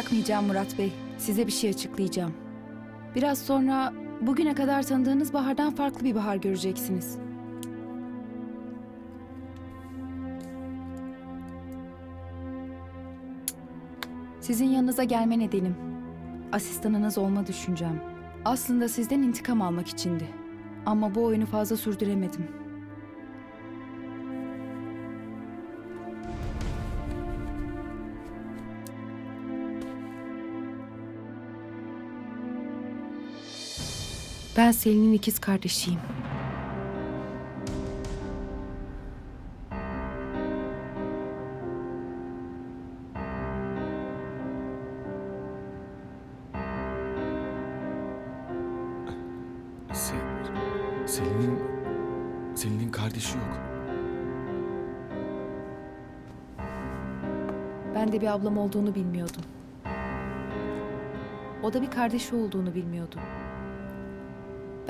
bırakmayacağım Murat Bey. Size bir şey açıklayacağım. Biraz sonra bugüne kadar tanıdığınız Bahar'dan farklı bir Bahar göreceksiniz. Sizin yanınıza gelme nedenim, asistanınız olma düşüncem. Aslında sizden intikam almak içindi. Ama bu oyunu fazla sürdüremedim. Ben Selin'in ikiz kardeşiyim. Se Selin'in... Selin'in kardeşi yok. Ben de bir ablam olduğunu bilmiyordum. O da bir kardeşi olduğunu bilmiyordu.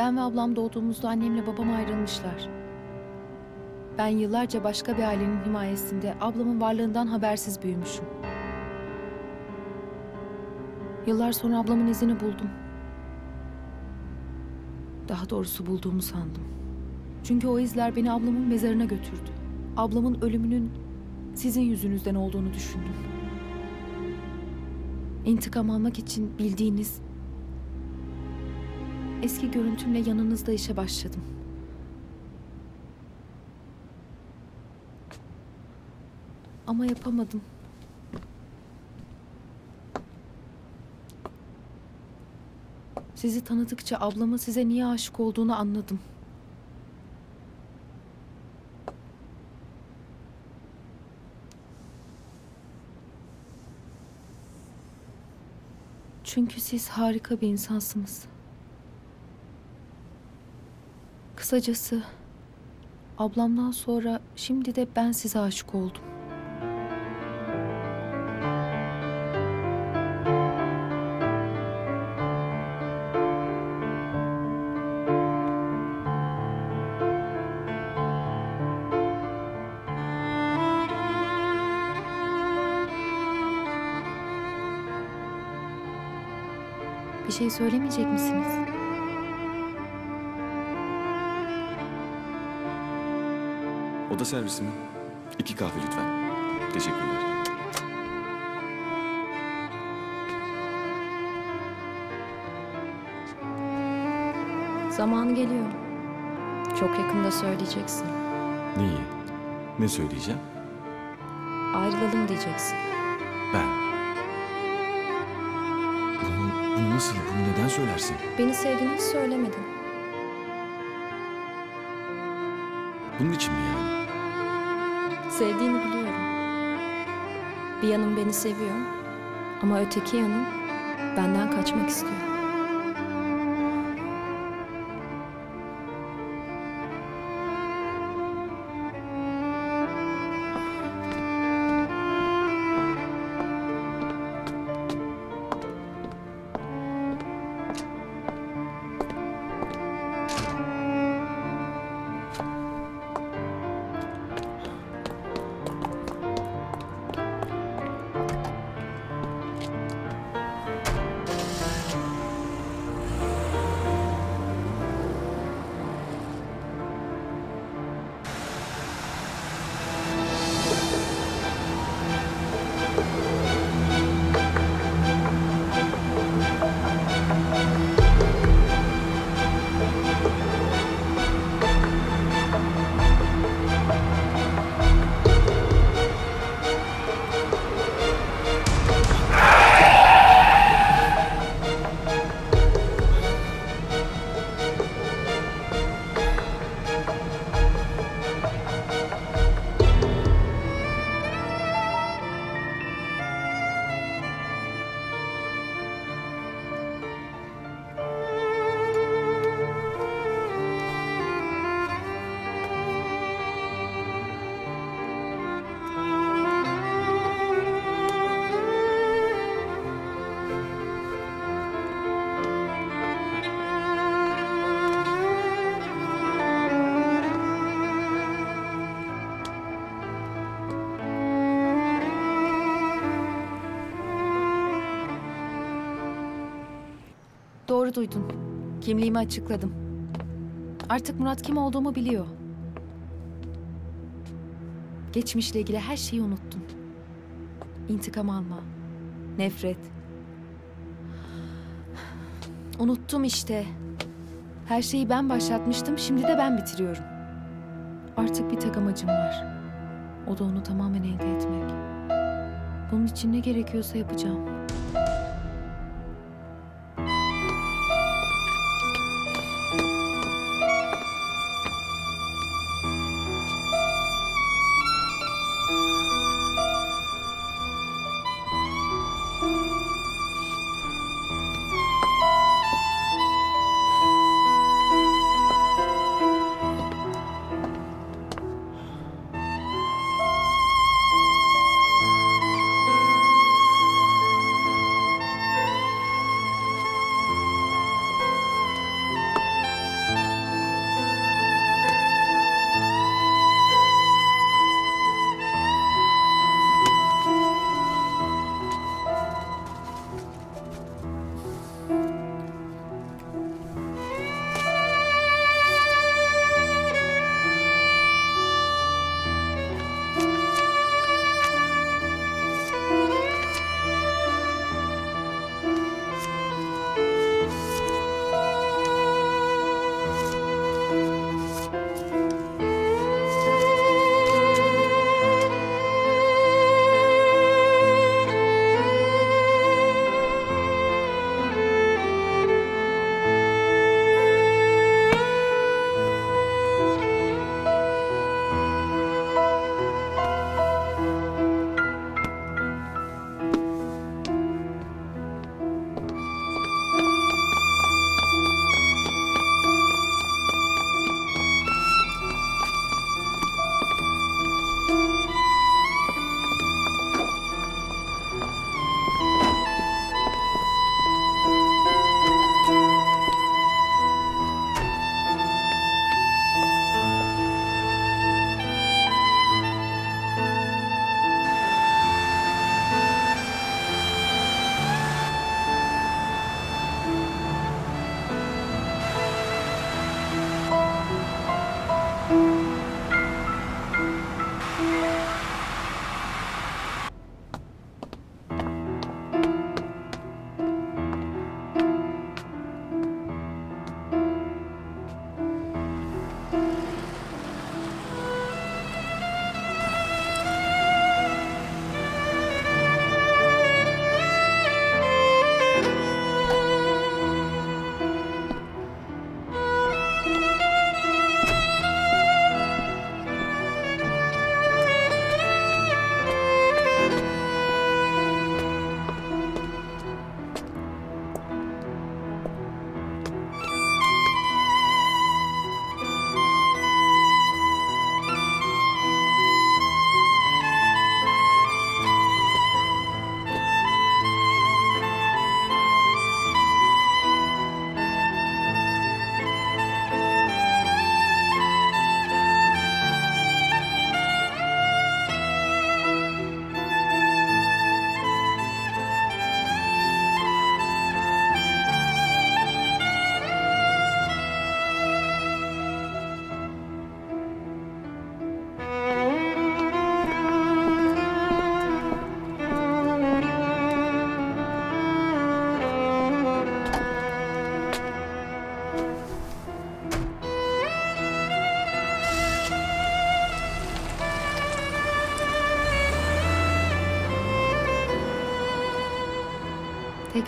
Ben ve ablam doğduğumuzda annemle babam ayrılmışlar. Ben yıllarca başka bir ailenin himayesinde ablamın varlığından habersiz büyümüşüm. Yıllar sonra ablamın izini buldum. Daha doğrusu bulduğumu sandım. Çünkü o izler beni ablamın mezarına götürdü. Ablamın ölümünün sizin yüzünüzden olduğunu düşündüm. İntikam almak için bildiğiniz eski görüntümle yanınızda işe başladım. Ama yapamadım. Sizi tanıdıkça ablamın size niye aşık olduğunu anladım. Çünkü siz harika bir insansınız. Kısacası ablamdan sonra şimdi de ben size aşık oldum. Bir şey söylemeyecek misiniz? Oda servisi mi? İki kahve lütfen. Teşekkürler. Zamanı geliyor. Çok yakında söyleyeceksin. Neyi? Ne söyleyeceğim? Ayrılalım diyeceksin. Ben. Bunu, bunu nasıl, bunu neden söylersin? Beni sevdiğini hiç söylemedin. Bunun için mi yani? Sevdiğini biliyorum. Bir yanım beni seviyor. Ama öteki yanım benden kaçmak istiyor. Doğru duydun. Kimliğimi açıkladım. Artık Murat kim olduğumu biliyor. Geçmişle ilgili her şeyi unuttun. İntikam alma, nefret. Unuttum işte. Her şeyi ben başlatmıştım, şimdi de ben bitiriyorum. Artık bir tek amacım var. O da onu tamamen elde etmek. Bunun için ne gerekiyorsa yapacağım.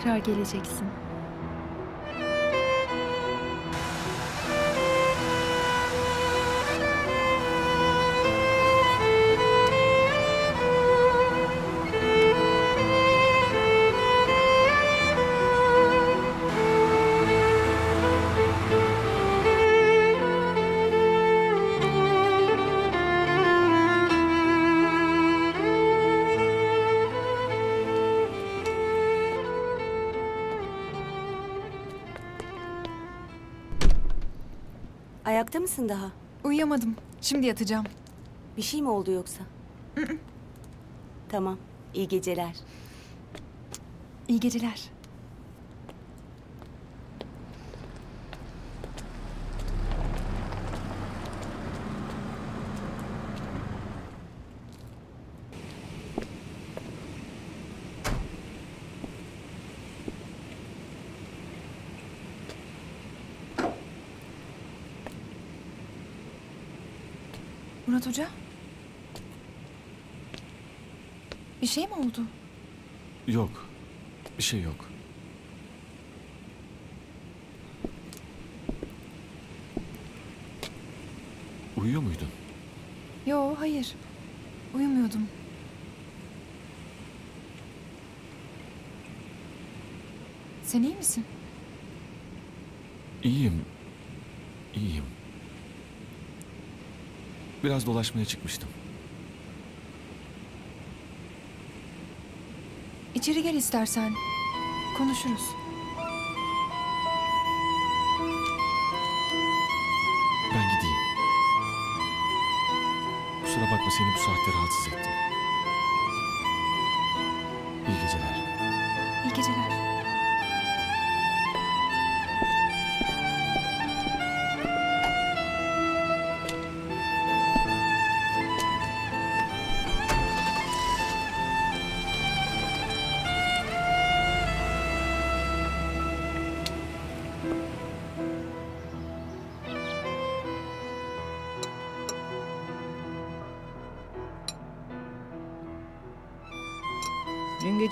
Tekrar geleceksin. Mısın daha? Uyuyamadım. Şimdi yatacağım. Bir şey mi oldu yoksa? tamam. İyi geceler. İyi geceler. Murat Hoca? Bir şey mi oldu? Yok. Bir şey yok. Uyuyor muydun? Yo, hayır. Uyumuyordum. Sen iyi misin? İyiyim. İyiyim. Biraz dolaşmaya çıkmıştım. İçeri gel istersen. Konuşuruz. Ben gideyim. Kusura bakma seni bu saatte rahatsız ettim.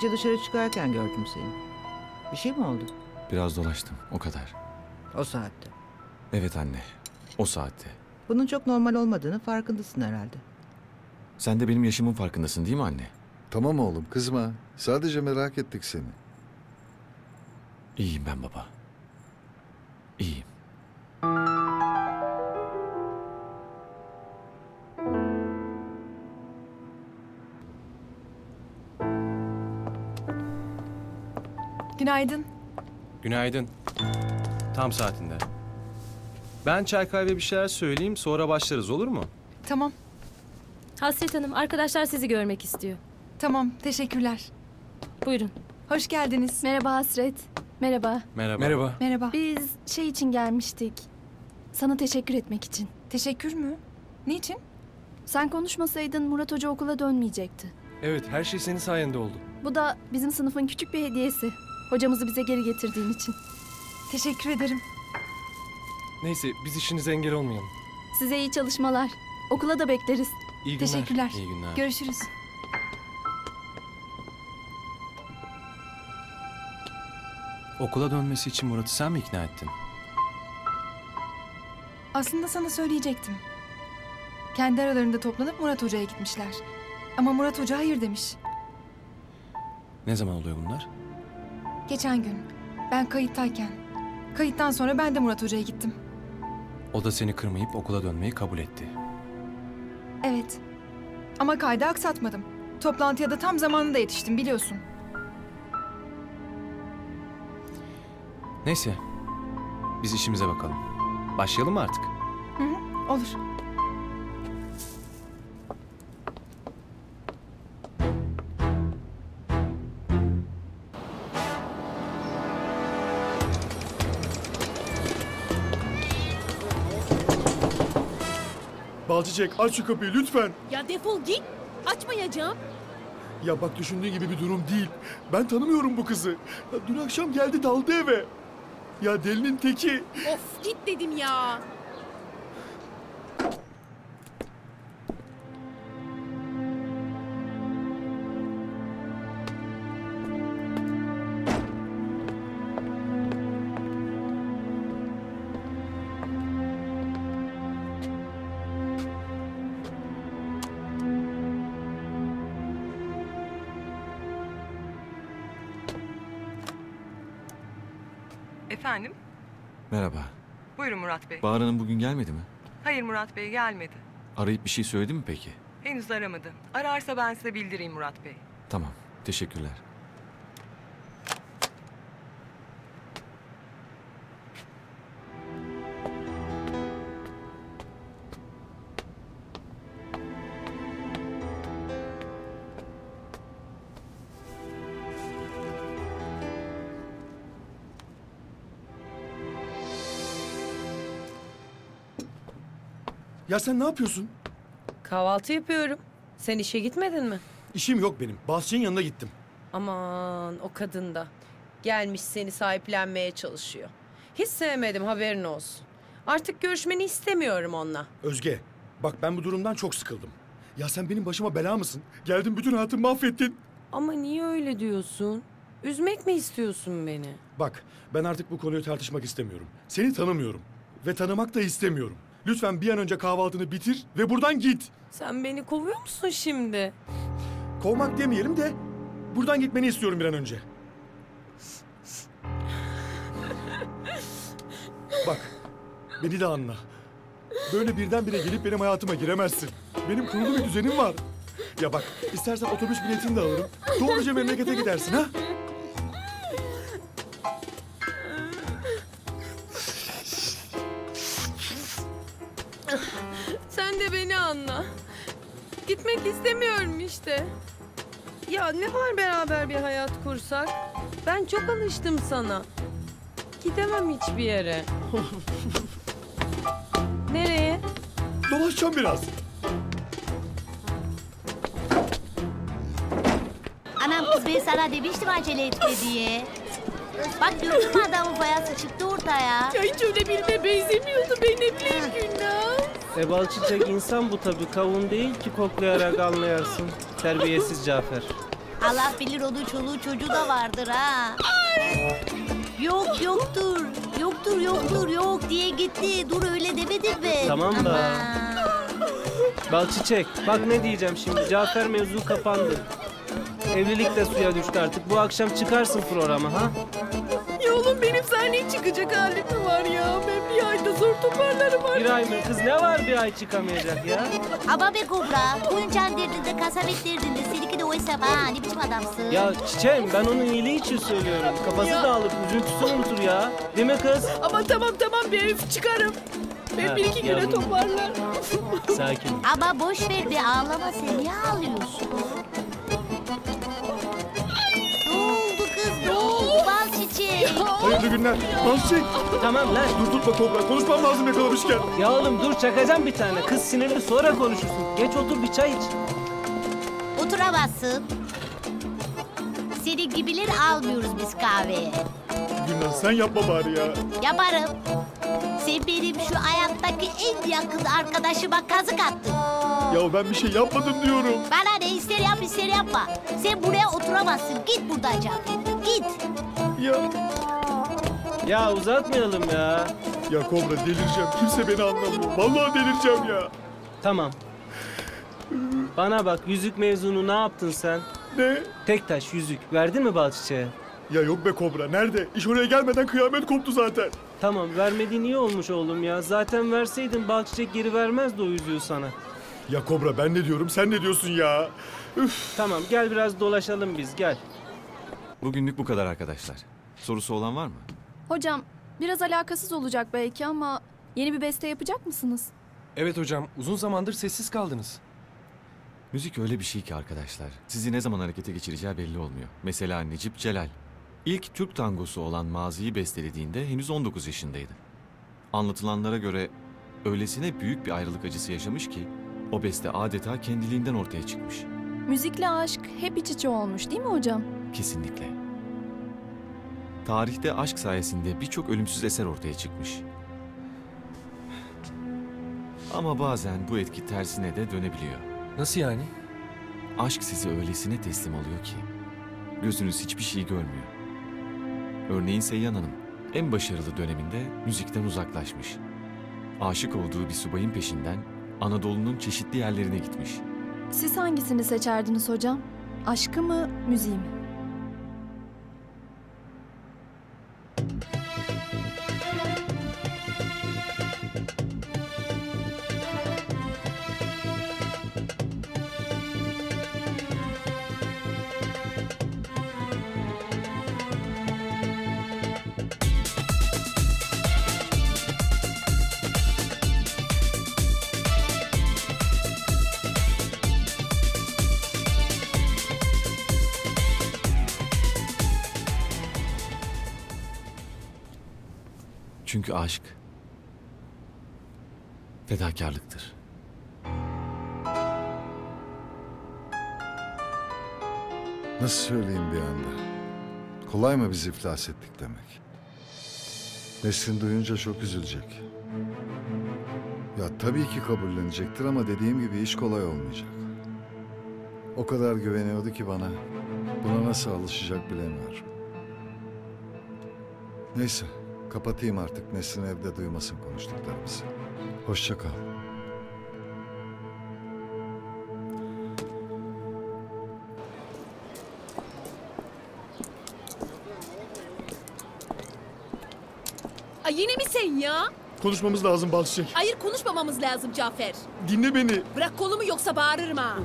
Gece dışarı çıkarken gördüm seni. Bir şey mi oldu? Biraz dolaştım. O kadar. O saatte. Evet anne. O saatte. Bunun çok normal olmadığını farkındasın herhalde. Sen de benim yaşımın farkındasın değil mi anne? Tamam oğlum kızma. Sadece merak ettik seni. İyiyim ben baba. Günaydın. Tam saatinde. Ben çay kahve bir şeyler söyleyeyim sonra başlarız olur mu? Tamam, Hasret Hanım, arkadaşlar sizi görmek istiyor. tamam. Teşekkürler. Buyurun. Hoş geldiniz. Merhaba Hasret. Merhaba. Merhaba. Merhaba. Merhaba. Biz şey için gelmiştik. Sana teşekkür etmek için. Teşekkür mü? Niçin? Sen konuşmasaydın Murat Hoca okula dönmeyecekti. Evet her şey senin sayende oldu. Bu da bizim sınıfın küçük bir hediyesi. Hocamızı bize geri getirdiğin için. Teşekkür ederim. Neyse biz işinize engel olmayalım. Size iyi çalışmalar. Okula da bekleriz. İyi günler. Teşekkürler. İyi günler. Görüşürüz. Okula dönmesi için Murat'ı sen mi ikna ettin? Aslında sana söyleyecektim. Kendi aralarında toplanıp Murat Hoca'ya gitmişler. Ama Murat Hoca hayır demiş. Ne zaman oluyor bunlar? Geçen gün. Ben kayıttayken. Kayıttan sonra ben de Murat Hoca'ya gittim. O da seni kırmayıp okula dönmeyi kabul etti. Evet. Ama kaydı aksatmadım. Toplantıya da tam zamanında yetiştim biliyorsun. Neyse. Biz işimize bakalım. Başlayalım mı artık? Olur. Balcıcek aç şu kapıyı lütfen. Ya defol git. Açmayacağım. Ya bak düşündüğün gibi bir durum değil. Ben tanımıyorum bu kızı. Ya dün akşam geldi daldı eve. Ya delinin teki. Of git dedim ya. Efendim? Merhaba. Buyurun Murat Bey. Bahar Hanım bugün gelmedi mi? Hayır Murat Bey gelmedi. Arayıp bir şey söyledi mi peki? Henüz aramadı. Ararsa ben size bildireyim Murat Bey. Tamam. Teşekkürler. Ya sen ne yapıyorsun? Kahvaltı yapıyorum. Sen işe gitmedin mi? İşim yok benim. Basçı'nın yanına gittim. Aman o kadın da. Gelmiş seni sahiplenmeye çalışıyor. Hiç sevmedim haberin olsun. Artık görüşmeni istemiyorum onunla. Özge, Bak ben bu durumdan çok sıkıldım. Ya sen benim başıma bela mısın? Geldin bütün hayatımı mahvettin. Ama niye öyle diyorsun? Üzmek mi istiyorsun beni? Bak ben artık bu konuyu tartışmak istemiyorum. Seni tanımıyorum. Ve tanımak da istemiyorum. Lütfen bir an önce kahvaltını bitir ve buradan git. Sen beni kovuyor musun şimdi? Kovmak demeyelim de buradan gitmeni istiyorum bir an önce. Bak beni de anla. Böyle birdenbire gelip benim hayatıma giremezsin. Benim kurulu bir düzenim var. Ya bak istersen otobüs biletini de alırım. Doğruca memlekete gidersin ha? Gitmek istemiyorum işte. Ya ne var beraber bir hayat kursak? Ben çok alıştım sana. Gidemem hiçbir yere. Nereye? Dolaşacağım biraz. Anam kız ben sana demiştim acele etme diye. Bak gördün mü adamın fayası çıktı ortaya. Ya hiç öyle birine benzemiyordu benim günah. E bal çiçek insan bu tabii. Kavun değil ki koklayarak anlayarsın. Terbiyesiz Cafer. Allah bilir onun çoluğu çocuğu da vardır ha. Yok yoktur. Yoktur yoktur yok diye gitti. Dur öyle demedin mi? Tamam da. Bal çiçek. Bak ne diyeceğim şimdi. Cafer mevzu kapandı. Evlilik de suya düştü artık. Bu akşam çıkarsın programa ha? Ya oğlum benim sahneye çıkacak halim mi var ya? Zor toparlarım artık. Bir ay mı? Kız ne var bir ay çıkamayacak ya? Ama be Kobra. Koyuncan derdinde kasabet derdinde. Seninki de oysa ha ne biçim adamsın. Ya çiçeğim ben onun iyiliği için söylüyorum. Kafası Ya. dağılıp üzüntüsünü unutur ya. Değil mi kız? Ama tamam tamam bir ev çıkarım. Ben Ha, bir iki güne yavrum. toparlar. Sakin. Ama boş ver be ağlama sen. Niye ağlıyorsun? Çiçeği? Hayırlı günler. Nasıl? Tamam lan. Dur tutma Kobra. Konuşmam lazım yakalamışken. Ya oğlum dur çakacağım bir tane. Kız sinirli sonra konuşursun. Geç otur bir çay iç. Oturamazsın. Senin gibileri almıyoruz biz kahveye. Günler sen yapma bari ya. Yaparım. Sen benim şu hayattaki en yakın arkadaşıma kazık attın. Ya ben bir şey yapmadım diyorum. Bana ne ister yap ister yapma. Sen buraya oturamazsın. Git buradan Cafer. Git. Ya. Ya uzatmayalım ya. Ya Kobra delireceğim. Kimse beni anlamıyor. Vallahi delireceğim ya. Tamam. Bana bak yüzük mevzunu ne yaptın sen? Ne? Tek taş yüzük. Verdin mi bal çiçeğe? Ya yok be Kobra. Nerede? İş oraya gelmeden kıyamet koptu zaten. Tamam vermediğin iyi olmuş oğlum ya. Zaten verseydin bal çiçek geri vermezdi o yüzüğü sana. Ya Kobra ben ne diyorum sen ne diyorsun ya? Üf. Tamam gel biraz dolaşalım biz gel. Bugünlük bu kadar arkadaşlar. Sorusu olan var mı? Hocam biraz alakasız olacak belki ama yeni bir beste yapacak mısınız? Evet hocam, uzun zamandır sessiz kaldınız. Müzik öyle bir şey ki arkadaşlar. Sizi ne zaman harekete geçireceği belli olmuyor. Mesela Necip Celal. İlk Türk tangosu olan Mazi'yi bestelediğinde henüz 19 yaşındaydı. Anlatılanlara göre öylesine büyük bir ayrılık acısı yaşamış ki o beste adeta kendiliğinden ortaya çıkmış. Müzikle aşk hep iç içe olmuş değil mi hocam? Kesinlikle. Tarihte aşk sayesinde birçok ölümsüz eser ortaya çıkmış. Ama bazen bu etki tersine de dönebiliyor. Nasıl yani? Aşk sizi öylesine teslim alıyor ki gözünüz hiçbir şey görmüyor. Örneğin Seyyan Hanım en başarılı döneminde müzikten uzaklaşmış. Aşık olduğu bir subayın peşinden Anadolu'nun çeşitli yerlerine gitmiş. Siz hangisini seçerdiniz hocam? Aşkı mı, müziği mi? Çünkü aşk fedakarlıktır. Nasıl söyleyeyim bir anda? Kolay mı biz iflas ettik demek? Nesrin duyunca çok üzülecek. Ya tabii ki kabullenecektir ama dediğim gibi iş kolay olmayacak. O kadar güveniyordu ki bana. Buna nasıl alışacak bilemiyorum. Neyse, kapatayım artık. Nesrin evde duymasın konuştuklarımızı. Hoşça kal. Ay yine mi sen ya? Konuşmamız lazım Balçiçek. Hayır konuşmamamız lazım Cafer. Dinle beni. Bırak kolumu yoksa bağırırım ha.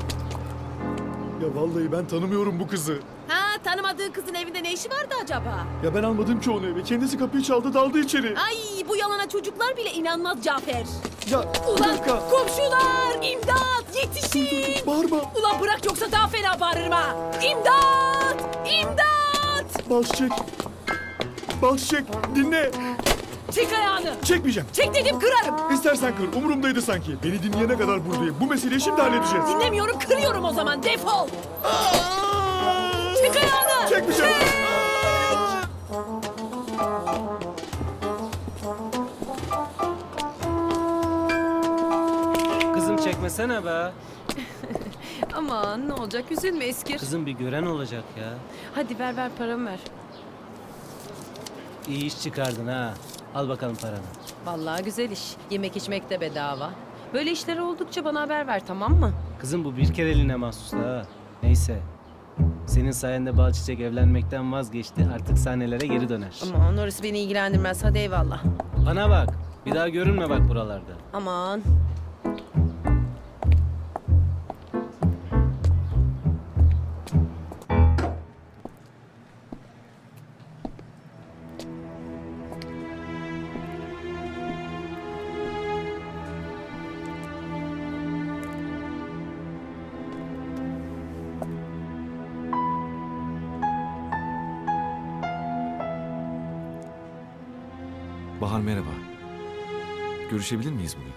Ya vallahi ben tanımıyorum bu kızı. Tanımadığı kızın evinde ne işi vardı acaba? Ya ben almadım ki onu eve. Kendisi kapıyı çaldı daldı içeri. Ay bu yalana çocuklar bile inanmaz Cafer. Ya bir Ulan dakika. komşular imdat yetişin. Bağırma. Ulan bırak yoksa daha fena bağırırım ha. İmdat! İmdat! Balçiçek. Balçiçek dinle. Çek ayağını. Çekmeyeceğim. Çek dedim kırarım. İstersen kır. Umurumdaydı sanki. Beni dinleyene kadar buradayım. Bu meseleyi şimdi halledeceğiz. Dinlemiyorum kırıyorum o zaman defol. Çek ayağını. Çekmeyeceğim. Kızım çekmesene be. Aman ne olacak üzülme Eskir. Kızım bir gören olacak ya. Hadi ver ver paramı ver. İyi iş çıkardın ha. Al bakalım paranı. Vallahi güzel iş. Yemek içmek de bedava. Böyle işler oldukça bana haber ver tamam mı? Kızım bu bir kereliğine mahsus ha. Neyse. Senin sayende bal çiçek evlenmekten vazgeçti. Artık sahnelere geri döner. Aman orası beni ilgilendirmez hadi eyvallah. Bana bak. Bir daha görünme bak buralarda. Aman. Görüşebilir miyiz bugün?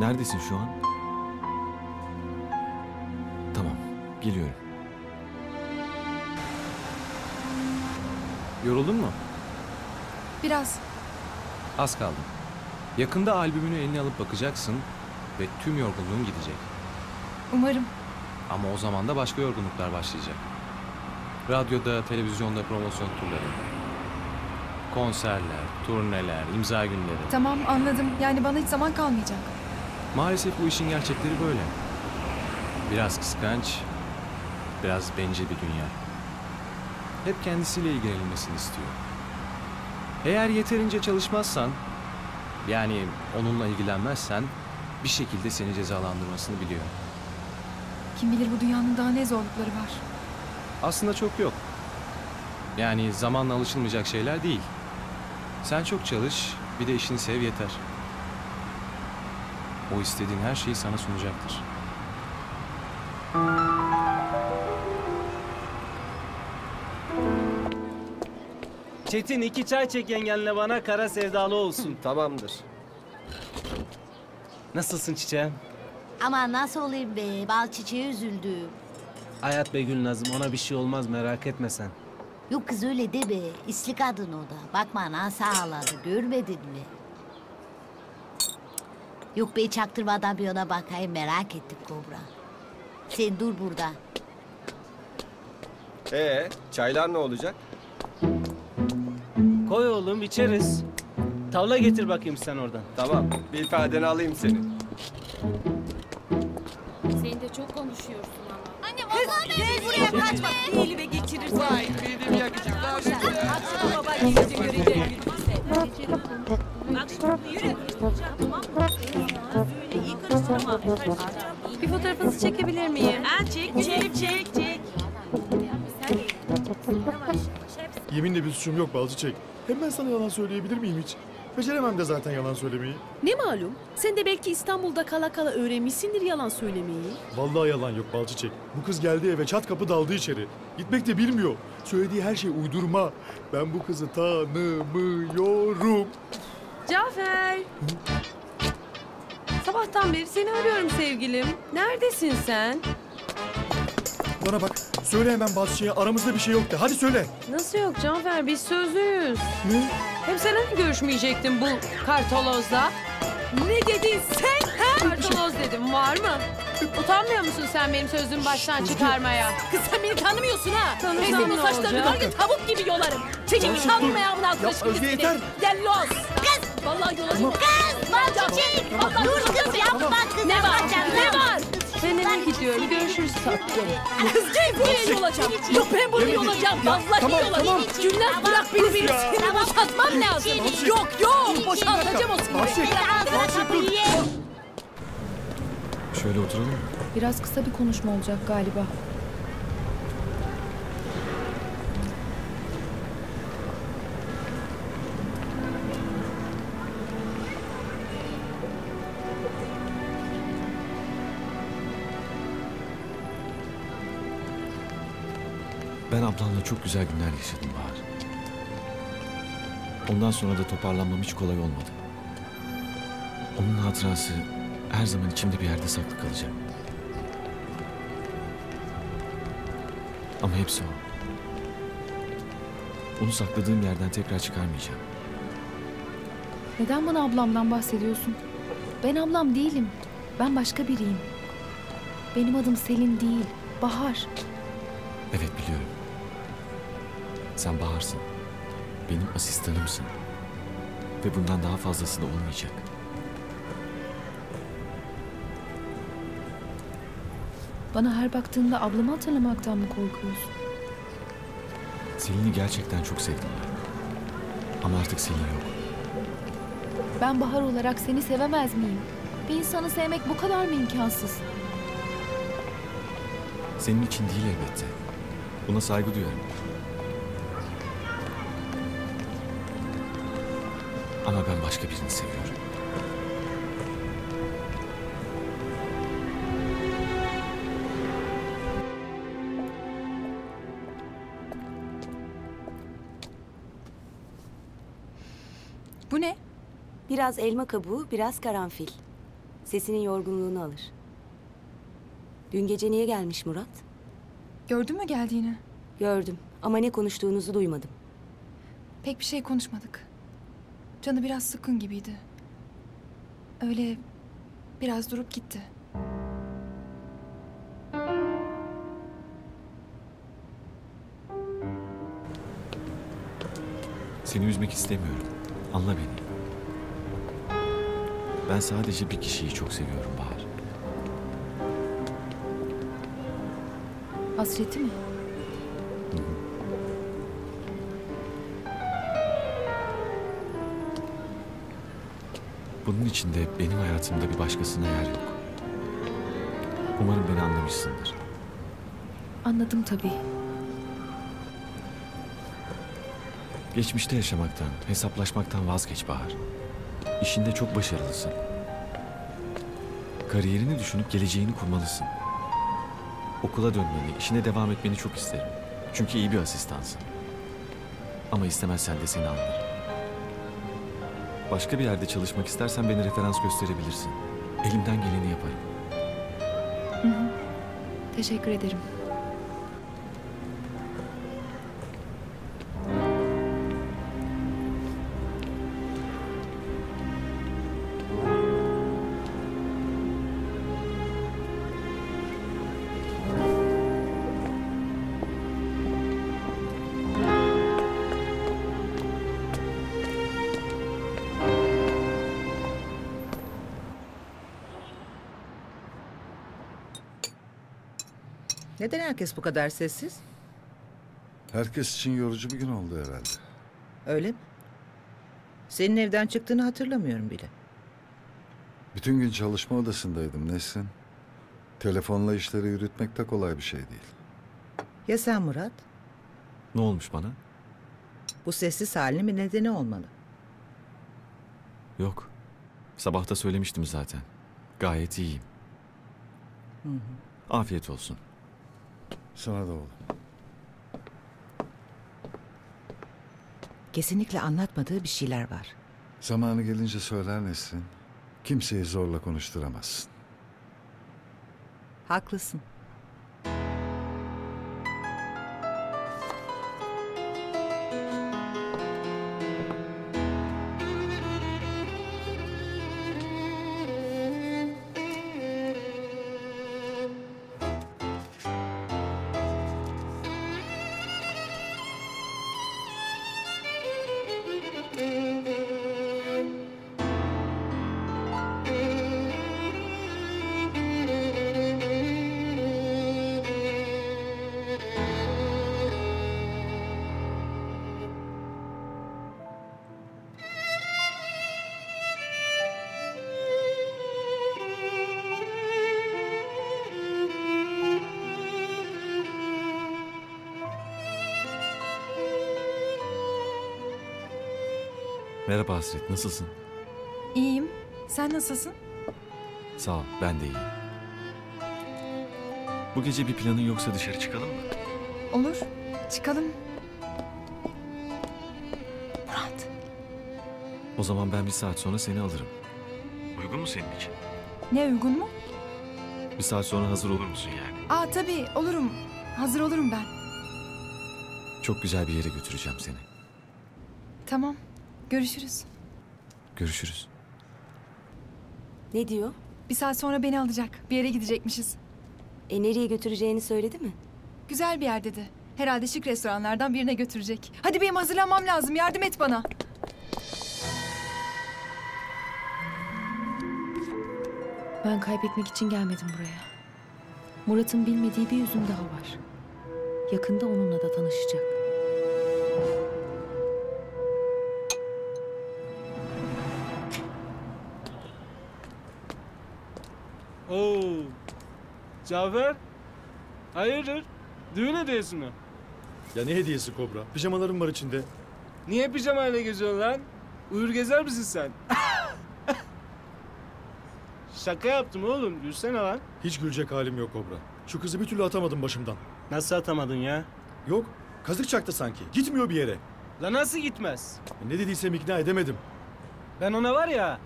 Neredesin şu an? Tamam, geliyorum. Yoruldun mu? Biraz. Az kaldı. Yakında albümünü eline alıp bakacaksın ve tüm yorgunluğun gidecek. Umarım. Ama o zaman da başka yorgunluklar başlayacak. Radyoda, televizyonda promosyon turları. Konserler, turneler, imza günleri. Tamam anladım. Yani bana hiç zaman kalmayacak. Maalesef bu işin gerçekleri böyle. Biraz kıskanç, biraz bencil bir dünya. Hep kendisiyle ilgilenilmesini istiyor. Eğer yeterince çalışmazsan, yani onunla ilgilenmezsen bir şekilde seni cezalandırmasını biliyor. Kim bilir bu dünyanın daha ne zorlukları var. Aslında çok yok. Yani zamanla alışılmayacak şeyler değil. Sen çok çalış, bir de işini sev yeter. O istediğin her şeyi sana sunacaktır. Çetin iki çay çek yengenle bana kara sevdalı olsun. Tamamdır. Nasılsın çiçeğim? Ama nasıl olayım be? Bal çiçeğe üzüldüm. Hayat be Gülnazım ona bir şey olmaz merak etme sen. Yok kız öyle de be. İsli kadın o da. Bakma nasıl ağladı. Görmedin mi? Yok be çaktırmadan bir ona bakayım merak ettim Kobra. Sen dur burada. Ee, çaylar ne olacak? Koy oğlum içeriz. Tavla getir bakayım sen oradan. Tamam, bir ifadeni alayım senin. Sen de çok konuşuyorsun vallahi gel buraya kaçma. Bir elime geçirirsin. Vay benim yakışıklı Aksana baba gelince göreceğim. Bak şimdi yürü. Tamam mı? Böyle iyi karıştırma. Bir fotoğrafınızı çekebilir miyim? Ha çek çek çek çek. Yeminle bir suçum yok Balçiçek. Hem ben sana yalan söyleyebilir miyim hiç? Beceremem de zaten yalan söylemeyi. Ne malum? Sen de belki İstanbul'da kala kala öğrenmişsindir yalan söylemeyi. Vallahi yalan yok Balçiçek. Bu kız geldi eve çat kapı daldı içeri. Gitmek de bilmiyor. Söylediği her şey uydurma. Ben bu kızı tanımıyorum. Cafer. Sabahtan beri seni arıyorum sevgilim. Neredesin sen? Bana bak Söyle hemen şeye aramızda bir şey yok de. Hadi söyle. Nasıl yok Canfer biz sözlüyüz. Ne? Hem sen hani görüşmeyecektin bu kartolozla? Ne dedin sen? He? Kartoloz dedim var mı? Utanmıyor musun sen benim sözümü baştan çıkarmaya? Kız sen beni tanımıyorsun ha. Tanısam Teyzemin ne saçlarını olacak? var ya tavuk gibi yolarım. Çekil çalma dur. ayağımın altına şimdi Özge, yeter. Gel los. Kız. Vallahi yolarım. Kız bak çiçek. Vallahi Dur kız yapma kız. Ne var? Ne var? Eve gidiyorum. Görüşürüz tatlım. Kız gel buraya yolacağım. Yok ben bunu yolacağım. Vallahi Tamam, yolarım. tamam. Gülnaz bırak beni benim sinirimi boşaltmam lazım. Yok yok boşaltacağım o Ayşe. siniri. Ağzına kapıyı ye. Şöyle oturalım mı? Biraz kısa bir konuşma olacak galiba. Ben ablamla çok güzel günler yaşadım Bahar. Ondan sonra da toparlanmam hiç kolay olmadı. Onun hatırası her zaman içimde bir yerde saklı kalacak. Ama hepsi o. Onu sakladığım yerden tekrar çıkarmayacağım. Neden bana ablamdan bahsediyorsun? Ben ablam değilim. Ben başka biriyim. Benim adım Selin değil, Bahar. Evet biliyorum. Sen Bahar'sın. Benim asistanımsın. Ve bundan daha fazlası da olmayacak. Bana her baktığında ablamı hatırlamaktan mı korkuyorsun? Selin'i gerçekten çok sevdim ben. Ama artık Selin yok. Ben Bahar olarak seni sevemez miyim? Bir insanı sevmek bu kadar mı imkansız? Senin için değil elbette. Buna saygı duyarım. Ama ben başka birini seviyorum. Bu ne? Biraz elma kabuğu, biraz karanfil. Sesinin yorgunluğunu alır. Dün gece niye gelmiş Murat? Gördün mü geldiğini? Gördüm ama ne konuştuğunuzu duymadım. Pek bir şey konuşmadık. Canı biraz sıkın gibiydi. Öyle biraz durup gitti. Seni üzmek istemiyorum. Anla beni. Ben sadece bir kişiyi çok seviyorum Bahar. Hasreti mi? Bunun için de benim hayatımda bir başkasına yer yok. Umarım beni anlamışsındır. Anladım tabii. Geçmişte yaşamaktan, hesaplaşmaktan vazgeç Bahar. İşinde çok başarılısın. Kariyerini düşünüp geleceğini kurmalısın. Okula dönmeni, işine devam etmeni çok isterim. Çünkü iyi bir asistansın. Ama istemezsen de seni anlarım. Başka bir yerde çalışmak istersen beni referans gösterebilirsin. Elimden geleni yaparım. Hı hı. Teşekkür ederim. Neden herkes bu kadar sessiz? Herkes için yorucu bir gün oldu herhalde. Öyle mi? Senin evden çıktığını hatırlamıyorum bile. Bütün gün çalışma odasındaydım Nesrin. Telefonla işleri yürütmek de kolay bir şey değil. Ya sen Murat? Ne olmuş bana? Bu sessiz halinin bir nedeni olmalı. Yok. Sabahta söylemiştim zaten. Gayet iyiyim. Hı hı. Afiyet olsun. Sana da oğlum. Kesinlikle anlatmadığı bir şeyler var. Zamanı gelince söyler Nesrin. Kimseyi zorla konuşturamazsın. Haklısın. Merhaba Hasret, nasılsın? İyiyim. Sen nasılsın? Sağ ol, ben de iyiyim. Bu gece bir planın yoksa dışarı çıkalım mı? Olur. Çıkalım. Murat. O zaman ben bir saat sonra seni alırım. Uygun mu senin için? Ne uygun mu? Bir saat sonra hazır olur musun yani? Aa tabii olurum. Hazır olurum ben. Çok güzel bir yere götüreceğim seni. Tamam. Görüşürüz. Görüşürüz. Ne diyor? Bir saat sonra beni alacak. Bir yere gidecekmişiz. E nereye götüreceğini söyledi mi? Güzel bir yer dedi. Herhalde şık restoranlardan birine götürecek. Hadi benim hazırlanmam lazım. Yardım et bana. Ben kaybetmek için gelmedim buraya. Murat'ın bilmediği bir yüzüm daha var. Yakında onunla da tanışacak. Oo. Cafer. Hayırdır? Düğün hediyesi mi? Ya ne hediyesi Kobra? Pijamalarım var içinde. Niye pijamayla geziyorsun lan? Uyur gezer misin sen? Şaka yaptım oğlum. Gülsene lan. Hiç gülecek halim yok Kobra. Şu kızı bir türlü atamadım başımdan. Nasıl atamadın ya? Yok, kazık çaktı sanki. Gitmiyor bir yere. La nasıl gitmez? Ne dediysem ikna edemedim. Ben ona var ya...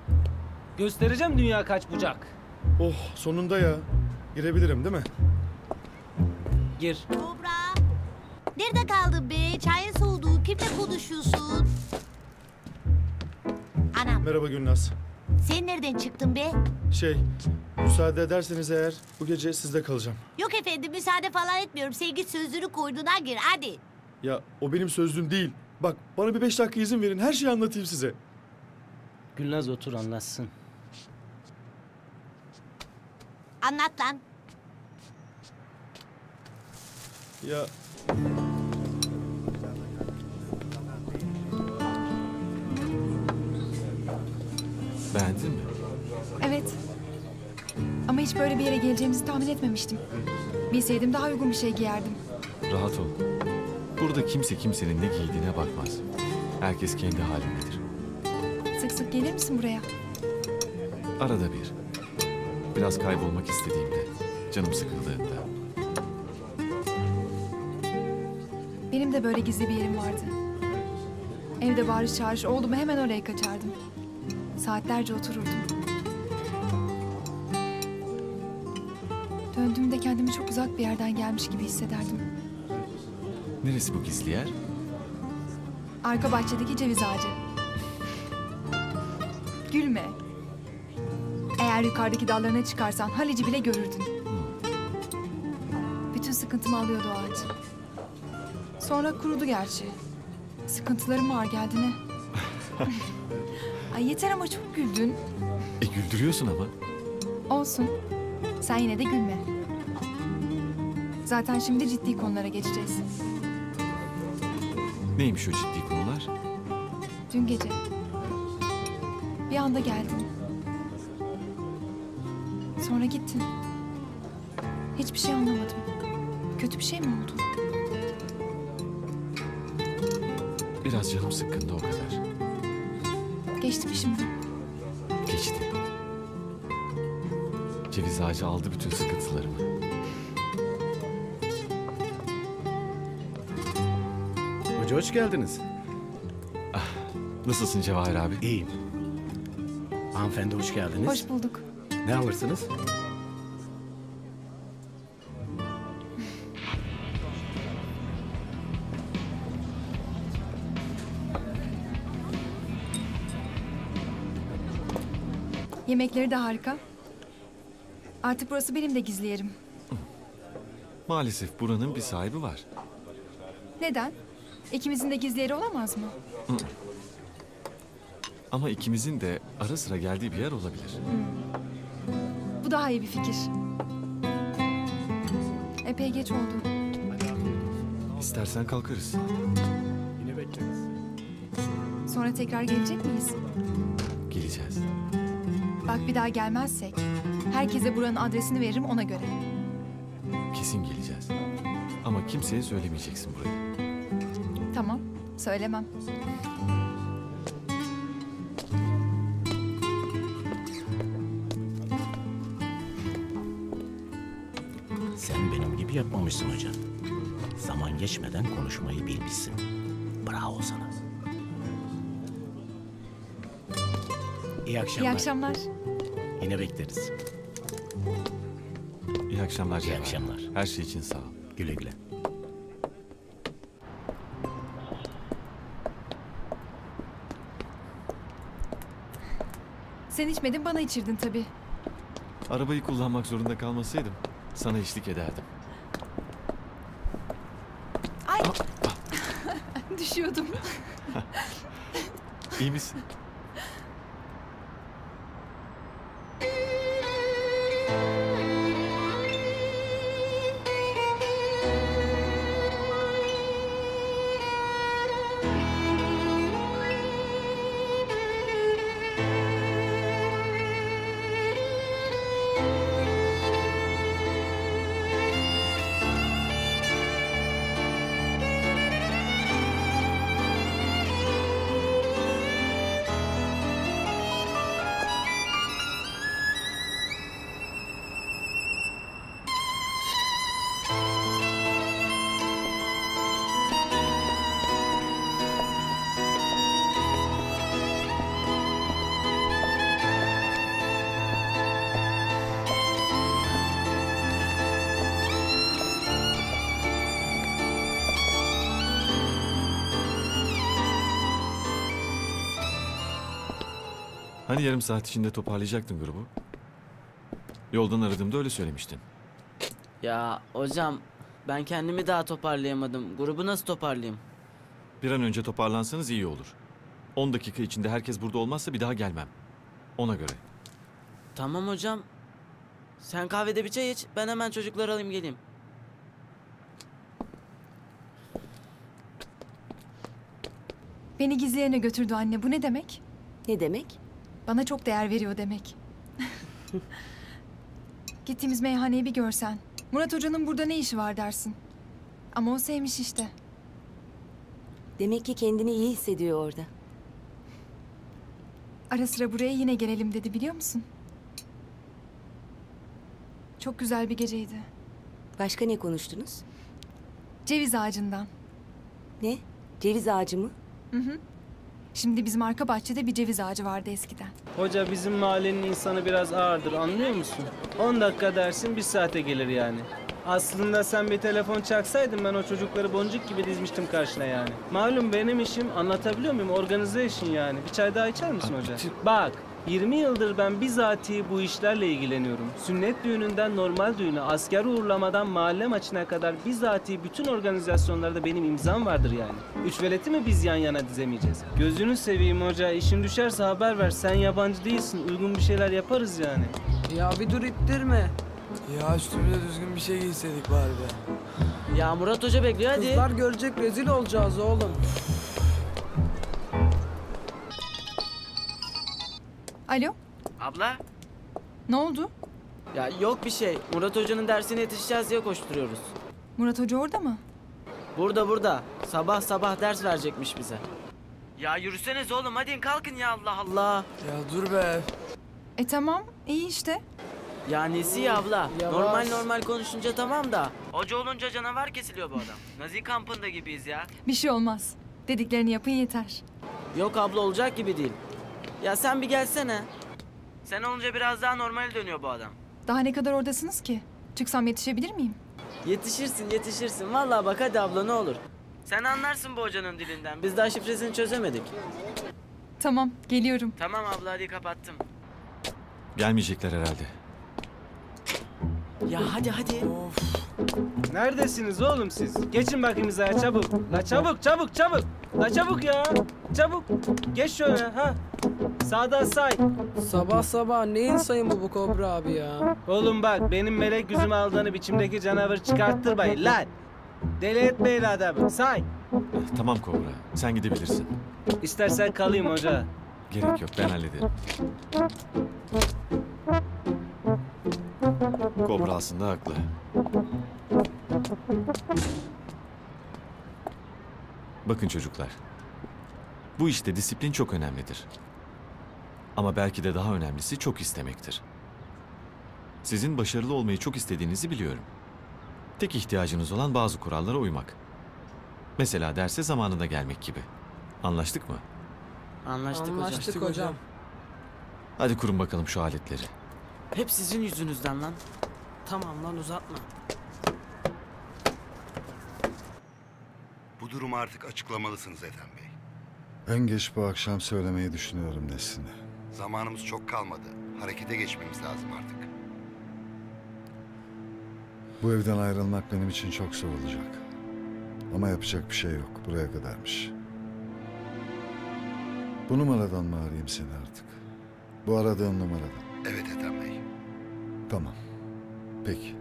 Göstereceğim dünya kaç bucak. Oh, sonunda ya. Girebilirim değil mi? Gir. Kobra. Nerede kaldın be? Çayın soğudu. Kimle konuşuyorsun? Anam Merhaba Gülnaz. sen nereden çıktın be? Şey, müsaade ederseniz eğer bu gece sizde kalacağım. Yok efendim müsaade falan etmiyorum. Sen git sözünü koyduğuna gir hadi. Ya o benim sözlüğüm değil. Bak bana bir beş dakika izin verin her şeyi anlatayım size. Gülnaz otur anlatsın. Anlat lan. Ya Beğendin mi? Evet. Ama hiç böyle bir yere geleceğimizi tahmin etmemiştim. Bilseydim daha uygun bir şey giyerdim. Rahat ol. Burada kimse kimsenin ne giydiğine bakmaz. Herkes kendi halindedir. Sık sık gelir misin buraya? Arada bir. Biraz kaybolmak istediğimde, canım sıkıldığında. Benim de böyle gizli bir yerim vardı. Evde bağırış çağırış oldu mu hemen oraya kaçardım. Saatlerce otururdum. Döndüğümde kendimi çok uzak bir yerden gelmiş gibi hissederdim. Neresi bu gizli yer? Arka bahçedeki ceviz ağacı. Gülme. Eğer yukarıdaki dallarına çıkarsan Halic'i bile görürdün. Bütün sıkıntımı alıyordu o ağaç. Sonra kurudu gerçi. Sıkıntılarım ağır geldi ne? Ay yeter ama çok güldün. E güldürüyorsun ama. Olsun. Sen yine de gülme. Zaten şimdi ciddi konulara geçeceğiz. Neymiş o ciddi konular? Dün gece. Bir anda geldin. Sonra gittin. Hiçbir şey anlamadım. Kötü bir şey mi oldu? Biraz canım sıkkındı o kadar. Geçti mi şimdi? Geçti. Ceviz ağacı aldı bütün sıkıntılarımı. Hoca hoş geldiniz. Nasılsın Cevahir abi? İyiyim. Hanımefendi hoş geldiniz. Hoş bulduk. Ne alırsınız? Yemekleri de harika. Artık burası benim de gizli yerim. Maalesef buranın bir sahibi var. Neden? İkimizin de gizli yeri olamaz mı? Ama ikimizin de ara sıra geldiği bir yer olabilir. Bu daha iyi bir fikir. Epey geç oldu. İstersen kalkarız. Yine bekleriz. Sonra tekrar gelecek miyiz? Geleceğiz. Bak bir daha gelmezsek herkese buranın adresini veririm ona göre. Kesin geleceğiz. Ama kimseye söylemeyeceksin burayı. Tamam, söylemem. Yapmamışsın hocam. Zaman geçmeden konuşmayı bilmişsin. Bravo sana. İyi akşamlar. İyi akşamlar. Yine bekleriz. İyi akşamlar İyi Cevher. akşamlar. Her şey için sağ ol. Güle güle. Sen içmedin bana içirdin tabii. Arabayı kullanmak zorunda kalmasaydım sana eşlik ederdim. Ay. Düşüyordum. İyi misin? Hani yarım saat içinde toparlayacaktın grubu? Yoldan aradığımda öyle söylemiştin. Ya hocam ben kendimi daha toparlayamadım. Grubu nasıl toparlayayım? Bir an önce toparlansanız iyi olur. 10 dakika içinde herkes burada olmazsa bir daha gelmem. Ona göre. Tamam hocam. Sen kahvede bir çay iç. Ben hemen çocukları alayım geleyim. Beni gizli yerine götürdü anne. Bu ne demek? Ne demek? Bana çok değer veriyor demek. Gittiğimiz meyhaneyi bir görsen. Murat Hoca'nın burada ne işi var dersin. Ama o sevmiş işte. Demek ki kendini iyi hissediyor orada. Ara sıra buraya yine gelelim dedi biliyor musun? Çok güzel bir geceydi. Başka ne konuştunuz? Ceviz ağacından. Ne? Ceviz ağacı mı? Hı hı. Şimdi bizim arka bahçede bir ceviz ağacı vardı eskiden. Hoca bizim mahallenin insanı biraz ağırdır anlıyor musun? 10 dakika dersin bir saate gelir yani. Aslında sen bir telefon çaksaydın ben o çocukları boncuk gibi dizmiştim karşına yani. Malum benim işim anlatabiliyor muyum? Organize işin yani. Bir çay daha içer misin hoca? Bak 20 yıldır ben bizatihi bu işlerle ilgileniyorum. Sünnet düğününden normal düğüne, asker uğurlamadan mahalle maçına kadar bizatihi bütün organizasyonlarda benim imzam vardır yani. Üç veleti mi biz yan yana dizemeyeceğiz? Gözünü seveyim hoca, işin düşerse haber ver. Sen yabancı değilsin, uygun bir şeyler yaparız yani. Ya bir dur ittirme. Ya üstümüze düzgün bir şey giyseydik bari be. Ya Murat Hoca bekliyor hadi. Kızlar görecek rezil olacağız oğlum. Alo, Abla? ne oldu? Ya yok bir şey. Murat Hoca'nın dersine yetişeceğiz diye koşturuyoruz. Murat Hoca orada mı? Burada burada. Sabah sabah ders verecekmiş bize. Ya yürüseniz oğlum hadi kalkın ya Allah Allah. Ya dur be. E tamam, iyi işte. Ya nesi ya abla? Yavaş. Normal normal konuşunca tamam da. Hoca olunca canavar kesiliyor bu adam. Nazi kampında gibiyiz ya. Bir şey olmaz. Dediklerini yapın yeter. Yok abla olacak gibi değil. Ya sen bir gelsene. Sen olunca biraz daha normal dönüyor bu adam. Daha ne kadar oradasınız ki? Çıksam yetişebilir miyim? Yetişirsin yetişirsin. Vallahi bak hadi abla ne olur. Sen anlarsın bu hocanın dilinden. Biz daha şifresini çözemedik. Tamam, geliyorum. Tamam abla hadi kapattım. Gelmeyecekler herhalde. Ya hadi hadi. Neredesiniz oğlum siz? Geçin bakayım hizaya çabuk. La çabuk çabuk çabuk. La çabuk ya. Çabuk. Geç şöyle ha. Sağdan say. Sabah sabah neyin sayın bu bu Kobra abi ya? Oğlum bak benim melek yüzümü aldığını biçimdeki canavarı çıkarttırmayın lan. Deli etmeyin adamı. Say. Tamam Kobra, sen gidebilirsin. İstersen kalayım hoca. Gerek yok, ben hallederim. Kobra aslında haklı. Bakın çocuklar. Bu işte disiplin çok önemlidir. Ama belki de daha önemlisi çok istemektir. Sizin başarılı olmayı çok istediğinizi biliyorum. Tek ihtiyacınız olan bazı kurallara uymak. Mesela derse zamanında gelmek gibi. Anlaştık mı? Anlaştık, Anlaştık hocam. hocam. Hadi kurun bakalım şu aletleri. Hep sizin yüzünüzden lan. Tamam lan uzatma. Bu durumu artık açıklamalısınız Ethem Bey. En geç bu akşam söylemeyi düşünüyorum Nesin'e. Zamanımız çok kalmadı. Harekete geçmemiz lazım artık. Bu evden ayrılmak benim için çok zor olacak. Ama yapacak bir şey yok. Buraya kadarmış. Bu numaradan mı arayayım seni artık? Bu aradığın numaradan. Evet Ethem Bey. Tamam. Peki.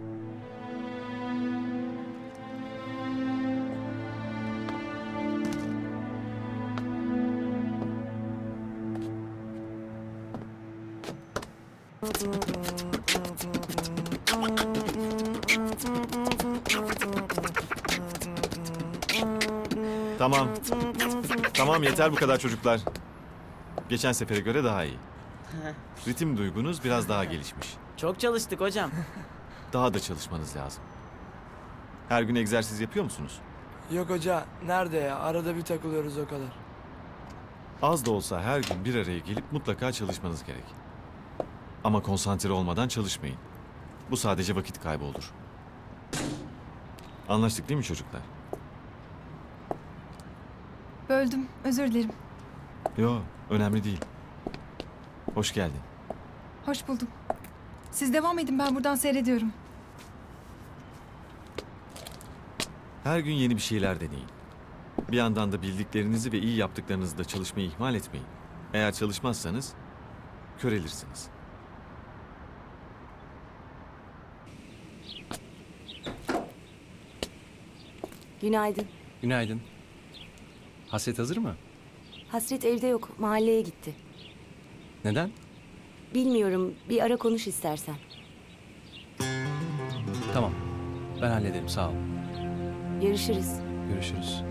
Tamam. Tamam yeter bu kadar çocuklar. Geçen sefere göre daha iyi. Ritim duygunuz biraz daha gelişmiş. Çok çalıştık hocam. Daha da çalışmanız lazım. Her gün egzersiz yapıyor musunuz? Yok hoca nerede ya? Arada bir takılıyoruz o kadar. Az da olsa her gün bir araya gelip mutlaka çalışmanız gerek. Ama konsantre olmadan çalışmayın. Bu sadece vakit kaybı olur. Anlaştık değil mi çocuklar? Böldüm. Özür dilerim. Yo, önemli değil. Hoş geldin. Hoş buldum. Siz devam edin ben buradan seyrediyorum. Her gün yeni bir şeyler deneyin. Bir yandan da bildiklerinizi ve iyi yaptıklarınızda çalışmayı ihmal etmeyin. Eğer çalışmazsanız körelirsiniz. Günaydın. Günaydın. Hasret hazır mı? Hasret evde yok. Mahalleye gitti. Neden? Bilmiyorum. Bir ara konuş istersen. Tamam. Ben hallederim sağ ol. Görüşürüz. Görüşürüz.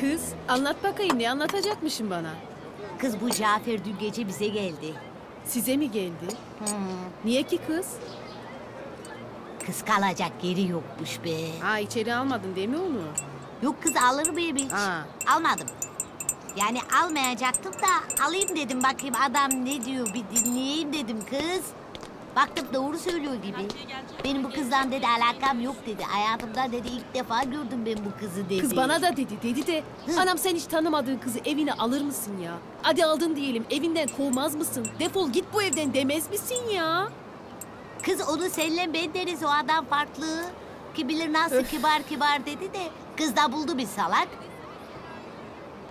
Kız anlat bakayım ne anlatacakmışsın bana? Kız bu Cafer dün gece bize geldi. Size mi geldi? Niye ki kız? Kız kalacak yeri yokmuş be. Ha içeri almadın değil mi onu? Yok kız alır mıyım hiç? Ha. Almadım. Yani almayacaktım da alayım dedim bakayım adam ne diyor bir dinleyeyim dedim kız. Baktım doğru söylüyor gibi. Benim bu kızdan dedi alakam yok dedi. Hayatımda dedi ilk defa gördüm ben bu kızı dedi. Kız bana da dedi dedi de anam sen hiç tanımadığın kızı evine alır mısın ya? Hadi aldın diyelim evinden kovmaz mısın? Defol git bu evden demez misin ya? Kız onu seninle ben deriz o adam farklı. Kim bilir nasıl kibar kibar dedi de kız da buldu bir salak.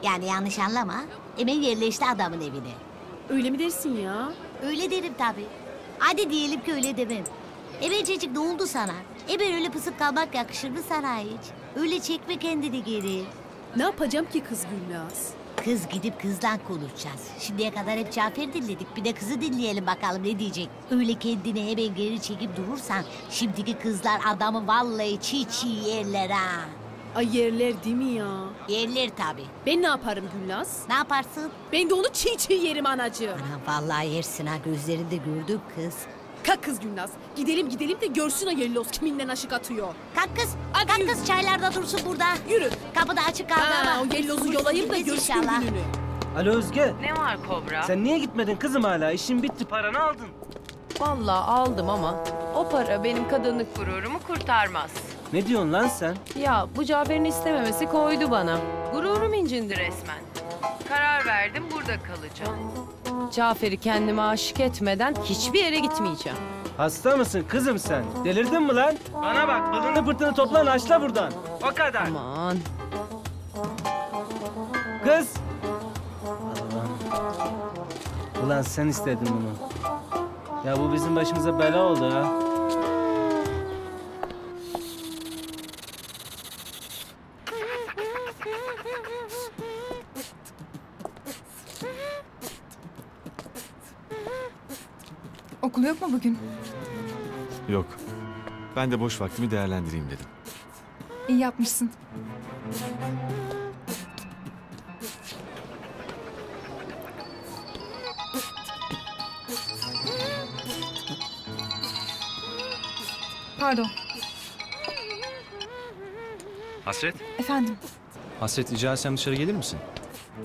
Yani yanlış anlama. Hemen yerleşti adamın evine. Öyle mi dersin ya? Öyle derim tabii. Hadi diyelim ki öyle demem. Ebencecik ne oldu sana? Eben öyle pısıp kalmak yakışır mı sana hiç? Öyle çekme kendini geri. Ne yapacağım ki kız Gülnaz? Kız gidip kızla konuşacağız. Şimdiye kadar hep Cafer dinledik. Bir de kızı dinleyelim bakalım ne diyecek. Öyle kendini hemen geri çekip durursan... ...şimdiki kızlar adamı vallahi çiğ çiğ yerler ha. Ay yerler değil mi ya? Yerler tabii. Ben ne yaparım Gülnaz? Ne yaparsın? Ben de onu çiğ çiğ yerim anacığım. Anam vallahi yersin ha gözlerinde gördüm kız. Kalk kız Gülnaz. Gidelim gidelim de görsün o yellos kiminle aşık atıyor. Kalk kız. kalk kız çaylarda dursun burada. Yürü. Kapıda açık kaldı Ha, ama. o yellozu yolayım da görsün inşallah. gününü. Alo Özge. Ne var Kobra? Sen niye gitmedin kızım hala? İşin bitti paranı aldın. Vallahi aldım ama o para benim kadınlık gururumu kurtarmaz. Ne diyorsun lan sen? Ya bu Cafer'in istememesi koydu bana. Gururum incindi resmen. Karar verdim burada kalacağım. Cafer'i kendime aşık etmeden hiçbir yere gitmeyeceğim. Hasta mısın kızım sen? Delirdin mi lan? Bana bak pılını pırtını topla açla buradan. O kadar. Aman. Kız. Allah'ım. Ulan sen istedin bunu. Ya bu bizim başımıza bela oldu ha. mı bugün? Yok. Ben de boş vaktimi değerlendireyim dedim. İyi yapmışsın. Pardon. Hasret, Efendim Hasret rica dışarı gelir misin?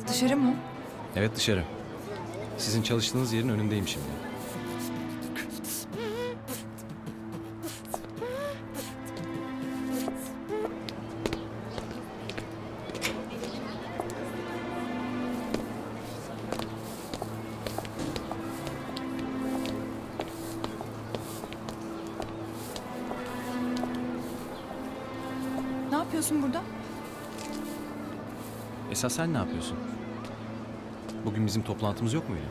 dışarı mı? Evet dışarı. Sizin çalıştığınız yerin önündeyim şimdi. Esas sen ne yapıyorsun? Bugün bizim toplantımız yok muydu?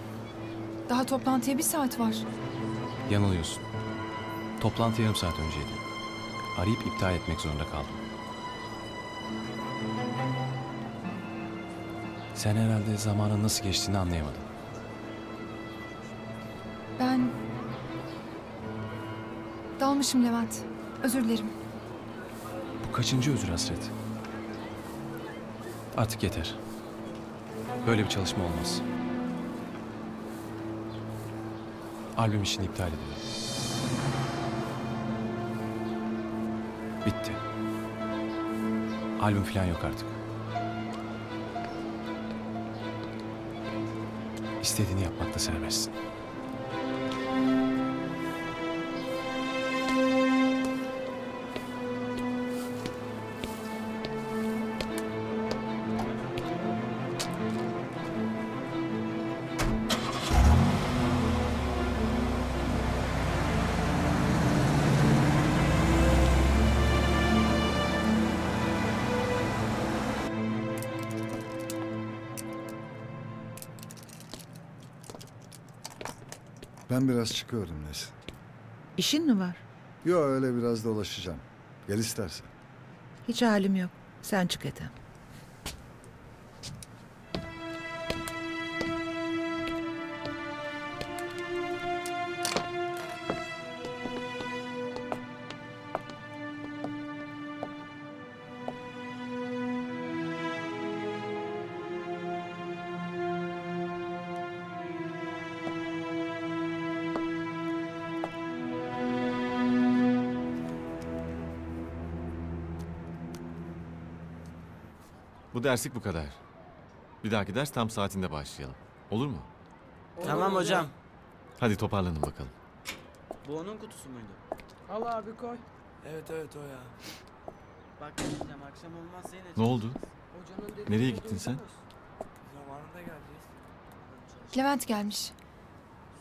Daha toplantıya bir saat var. Yanılıyorsun. Toplantı yarım saat önceydi. Arayıp iptal etmek zorunda kaldım. Sen herhalde zamanın nasıl geçtiğini anlayamadın. Ben... Dalmışım Levent. Özür dilerim. Bu kaçıncı özür hasret? Artık yeter. Böyle bir çalışma olmaz. Albüm işini iptal ediyorum. Bitti. Albüm falan yok artık. İstediğini yapmakta serbestsin. Ben biraz çıkıyorum Nesin. İşin mi var? Yo öyle biraz dolaşacağım. Gel istersen. Hiç halim yok. Sen çık Ethem. Bu derslik bu kadar. Bir dahaki ders tam saatinde başlayalım. Olur mu? Tamam hocam. Hadi toparlanın bakalım. Bu onun kutusu muydu? Al abi koy. Evet evet o ya. Bak hocam akşam olmazsa yine Ne oldu? Nereye gittin sen? Zamanında geleceğiz. Levent gelmiş.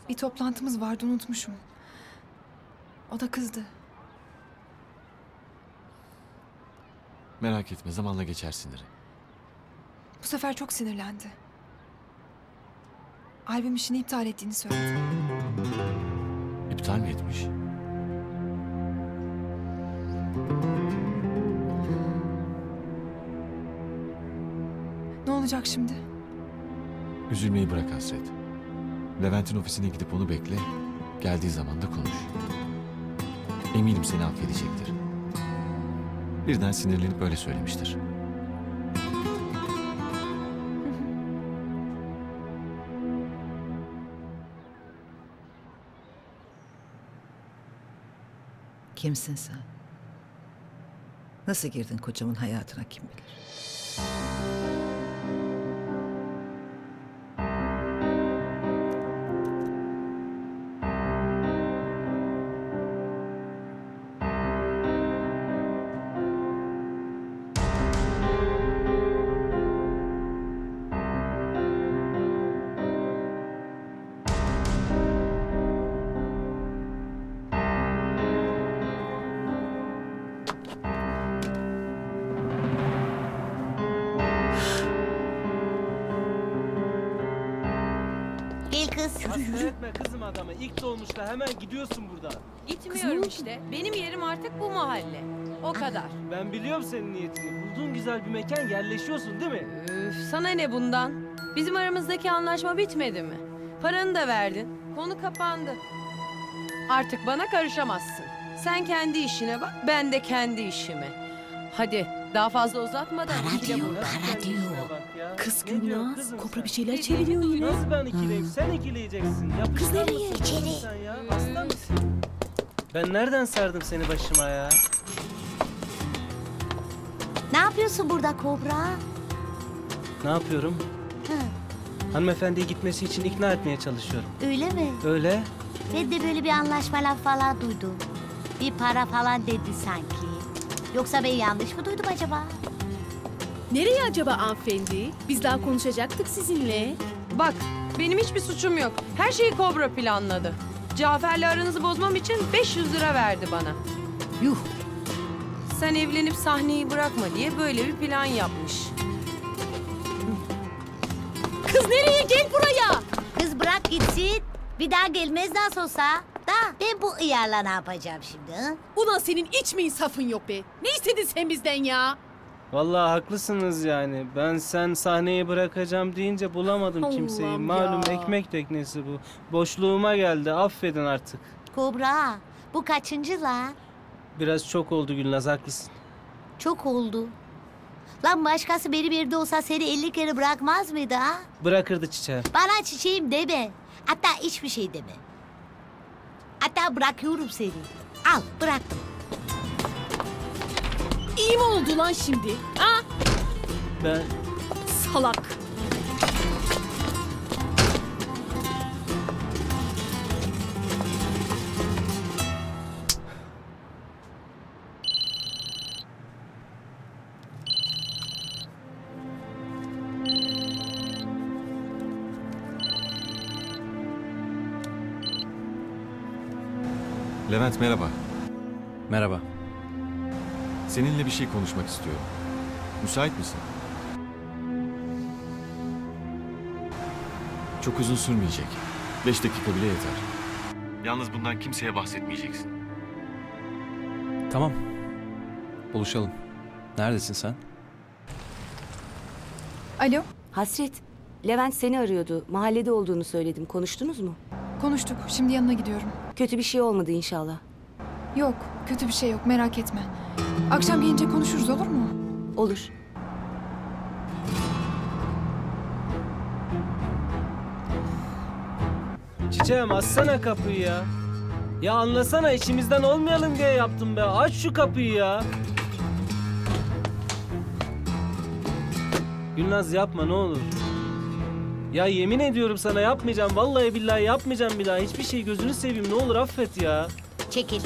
Bir toplantımız vardı unutmuşum. O da kızdı. Merak etme zamanla geçer siniri. Bu sefer çok sinirlendi. Albüm işini iptal ettiğini söyledi. İptal mi etmiş? Ne olacak şimdi? Üzülmeyi bırak Hasret. Levent'in ofisine gidip onu bekle. Geldiği zaman da konuş. Eminim seni affedecektir. Birden sinirlenip böyle söylemiştir. Kimsin sen? Nasıl girdin kocamın hayatına kim bilir? Hemen gidiyorsun buradan. Gitmiyorum işte. Benim yerim artık bu mahalle. O kadar. Ben biliyorum senin niyetini. Bulduğun güzel bir mekan yerleşiyorsun değil mi? Üf, sana ne bundan? Bizim aramızdaki anlaşma bitmedi mi? Paranı da verdin. Konu kapandı. Artık bana karışamazsın. Sen kendi işine bak, ben de kendi işime. Hadi daha fazla uzatmadan ikile bunu. Kız Ne diyorsun Gülnaz, sen? bir şeyler çeviriyor yine. Nasıl ben ikileyim? Sen ikileyeceksin. Yapışkan Kız nereye? İçeri. Sen ya? Hasta mısın? Ben nereden sardım seni başıma ya? Ne yapıyorsun burada Kobra? Ne yapıyorum? Hı, Hanımefendiye gitmesi için ikna etmeye çalışıyorum. öyle mi? Öyle. Ben de böyle bir anlaşmalar falan duydum. Bir para falan dedi sanki. Yoksa ben yanlış mı duydum acaba? Nereye acaba hanımefendi? Biz daha konuşacaktık sizinle. Bak benim hiçbir suçum yok. Her şeyi Kobra planladı. Cafer'le aranızı bozmam için 500 lira verdi bana. Yuh. Sen evlenip sahneyi bırakma diye böyle bir plan yapmış. Kız nereye? Gel buraya. Kız bırak gitsin. Bir daha gelmez nasıl olsa. Da ben bu ıyarla ne yapacağım şimdi? Hı? Ulan senin hiç mi insafın yok be? Ne istedin sen bizden ya? Vallahi haklısınız yani. Ben sen sahneyi bırakacağım deyince bulamadım kimseyi. Allah'ım Malum ya. ekmek teknesi bu. Boşluğuma geldi. Affedin artık. Kobra bu kaçıncı lan? Biraz çok oldu Gülnaz haklısın. Çok oldu. Lan başkası benim yerimde olsa seni 50 kere bırakmaz mıydı ha? Bırakırdı çiçeğim. Bana çiçeğim deme. Hatta hiçbir şey deme. Hatta bırakıyorum seni. Al bıraktım. İyi mi oldu lan şimdi? Ha? Ben Salak. Levent merhaba. Merhaba. Seninle bir şey konuşmak istiyorum. Müsait misin? Çok uzun sürmeyecek. Beş dakika bile yeter. Yalnız bundan kimseye bahsetmeyeceksin. Tamam. Buluşalım. Neredesin sen? Alo, Hasret, Levent seni arıyordu. Mahallede olduğunu söyledim. Konuştunuz mu? Konuştuk. Şimdi yanına gidiyorum. Kötü bir şey olmadı inşallah. Yok, kötü bir şey yok. Merak etme. Akşam gelince konuşuruz olur mu? Olur. Çiçeğim açsana kapıyı ya. Ya anlasana içimizden olmayalım diye yaptım be. Aç şu kapıyı ya. Gülnaz yapma ne olur. Ya yemin ediyorum sana yapmayacağım. Vallahi billahi yapmayacağım bir daha. Hiçbir şey gözünü seveyim ne olur affet ya. Çekil.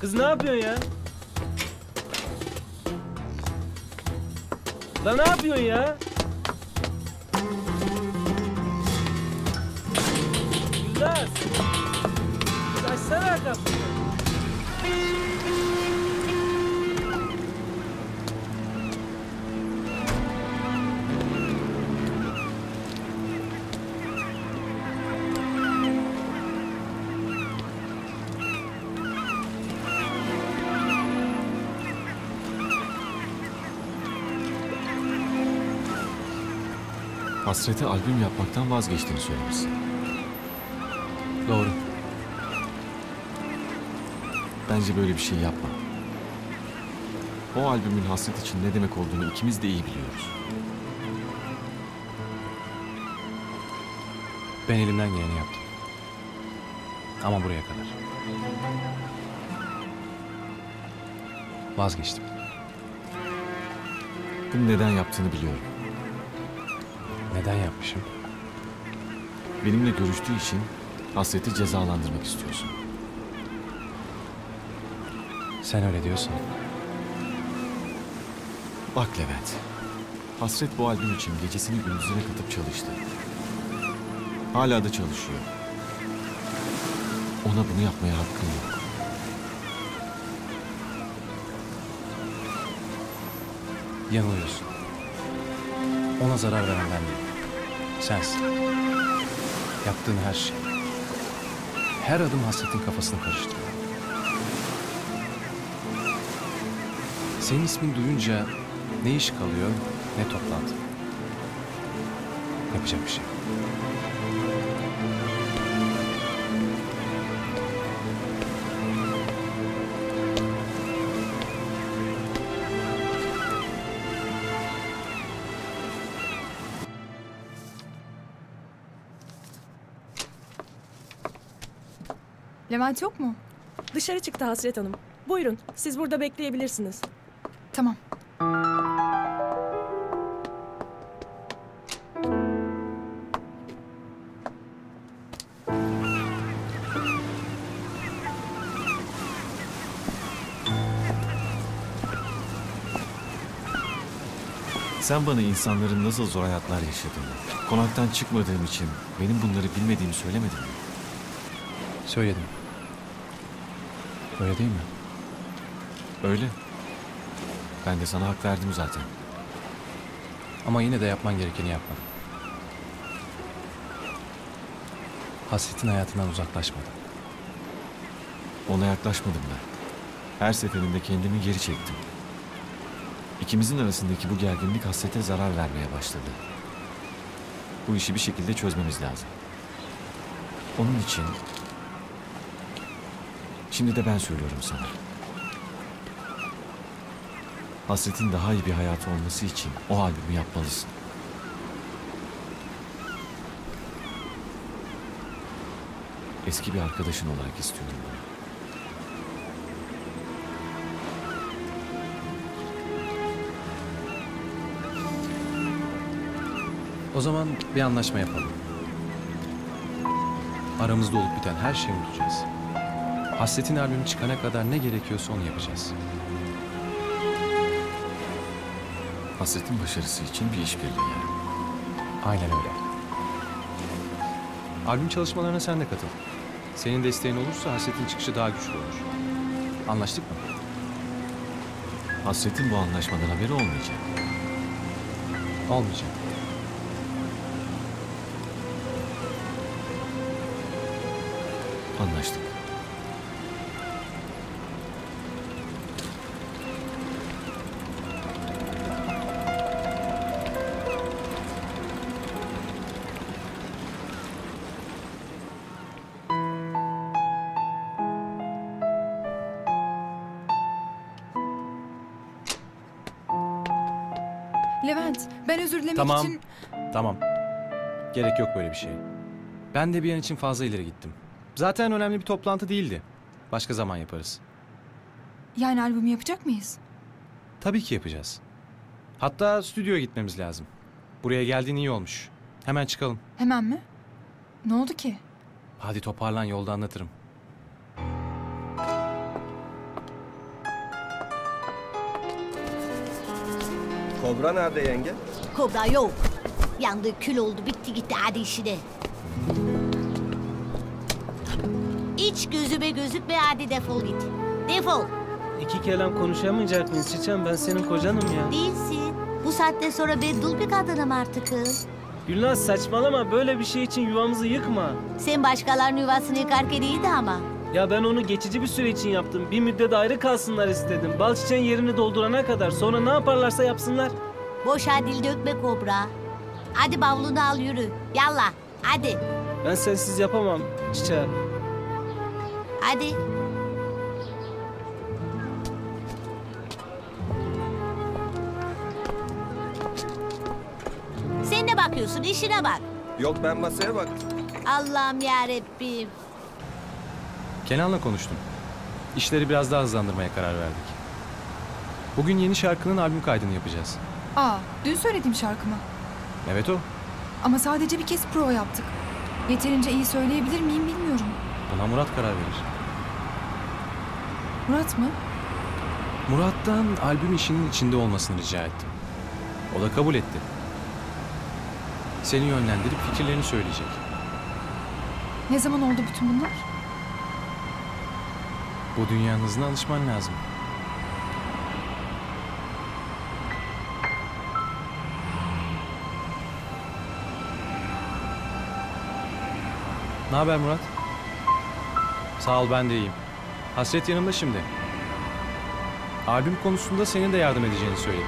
Kız ne yapıyorsun ya? Da ne yapıyorsun ya? Gülnaz. Kız açsana kapıyı. Hasret'e albüm yapmaktan vazgeçtiğini söylemişsin. Doğru. Bence böyle bir şey yapma. O albümün hasret için ne demek olduğunu ikimiz de iyi biliyoruz. Ben elimden geleni yaptım. Ama buraya kadar. Vazgeçtim. Bunu neden yaptığını biliyorum. Yapmışım? Benimle görüştüğü için hasreti cezalandırmak istiyorsun. Sen öyle diyorsan. Bak Levent, Hasret bu albüm için gecesini gündüzüne katıp çalıştı. Hala da çalışıyor. Ona bunu yapmaya hakkın yok. Yanılıyorsun. Ona zarar veren ben değilim. Sensin. Yaptığın her şey. Her adım hasretin kafasını karıştırıyor. Senin ismin duyunca ne iş kalıyor ne toplantı. Yapacak bir şey yok. Levent yok mu? Dışarı çıktı Hasret Hanım. Buyurun siz burada bekleyebilirsiniz. Tamam. Sen bana insanların nasıl zor hayatlar yaşadığını, konaktan çıkmadığım için benim bunları bilmediğimi söylemedin mi? Söyledim. Öyle değil mi? Öyle. Ben de sana hak verdim zaten. Ama yine de yapman gerekeni yapmadın. Hasretin hayatından uzaklaşmadın. Ona yaklaşmadım ben. Her seferinde kendimi geri çektim. İkimizin arasındaki bu gerginlik hasrete zarar vermeye başladı. Bu işi bir şekilde çözmemiz lazım. Onun için... Şimdi de ben söylüyorum sana. Hasretin daha iyi bir hayatı olması için o albümü yapmalısın. Eski bir arkadaşın olarak istiyorum bunu. O zaman bir anlaşma yapalım. Aramızda olup biten her şeyi unutacağız. Hasretin albümü çıkana kadar ne gerekiyorsa onu yapacağız. Hasretin başarısı için bir işbirliği yani. Aynen öyle. Albüm çalışmalarına sen de katıl. Senin desteğin olursa Hasret'in çıkışı daha güçlü olur. Anlaştık mı? Hasretin bu anlaşmadan haberi olmayacak. Olmayacak. Anlaştık. Tamam. için... Tamam. Gerek yok böyle bir şey. Ben de bir an için fazla ileri gittim. Zaten önemli bir toplantı değildi. Başka zaman yaparız. Yani albümü yapacak mıyız? Tabii ki yapacağız. Hatta stüdyoya gitmemiz lazım. Buraya geldiğin iyi olmuş. Hemen çıkalım. Hemen mi? Ne oldu ki? Hadi toparlan yolda anlatırım. Kobra nerede yenge? Kobra yok. Yandı kül oldu bitti gitti hadi işine. Hiç gözüme gözükme hadi defol git. Defol. İki kelam konuşamayacak mıyız Çiçen? Ben senin kocanım ya. Değilsin. Bu saatten sonra ben dul bir kadınım artık. kız. Gülnaz saçmalama böyle bir şey için yuvamızı yıkma. Sen başkalarının yuvasını yıkarken iyiydi ama. Ya ben onu geçici bir süre için yaptım. Bir müddet ayrı kalsınlar istedim. Bal çiçeğin yerini doldurana kadar. Sonra ne yaparlarsa yapsınlar. Boşa dil dökme kobra. Hadi bavulunu al yürü. Yallah. Hadi. Ben sensiz yapamam çiçeğim. Hadi. Sen ne bakıyorsun? İşine bak. Yok ben masaya baktım. Allah'ım yarabbim. Kenan'la konuştum. İşleri biraz daha hızlandırmaya karar verdik. Bugün yeni şarkının albüm kaydını yapacağız. Aa, dün söylediğim şarkımı. Evet o. Ama sadece bir kez prova yaptık. Yeterince iyi söyleyebilir miyim bilmiyorum. Buna Murat karar verir. Murat mı? Murat'tan albüm işinin içinde olmasını rica ettim. O da kabul etti. Seni yönlendirip fikirlerini söyleyecek. Ne zaman oldu bütün bunlar? Bu dünyanın hızına alışman lazım. Ne haber Murat? Sağ ol ben de iyiyim. Hasret yanımda şimdi. Albüm konusunda senin de yardım edeceğini söyledim.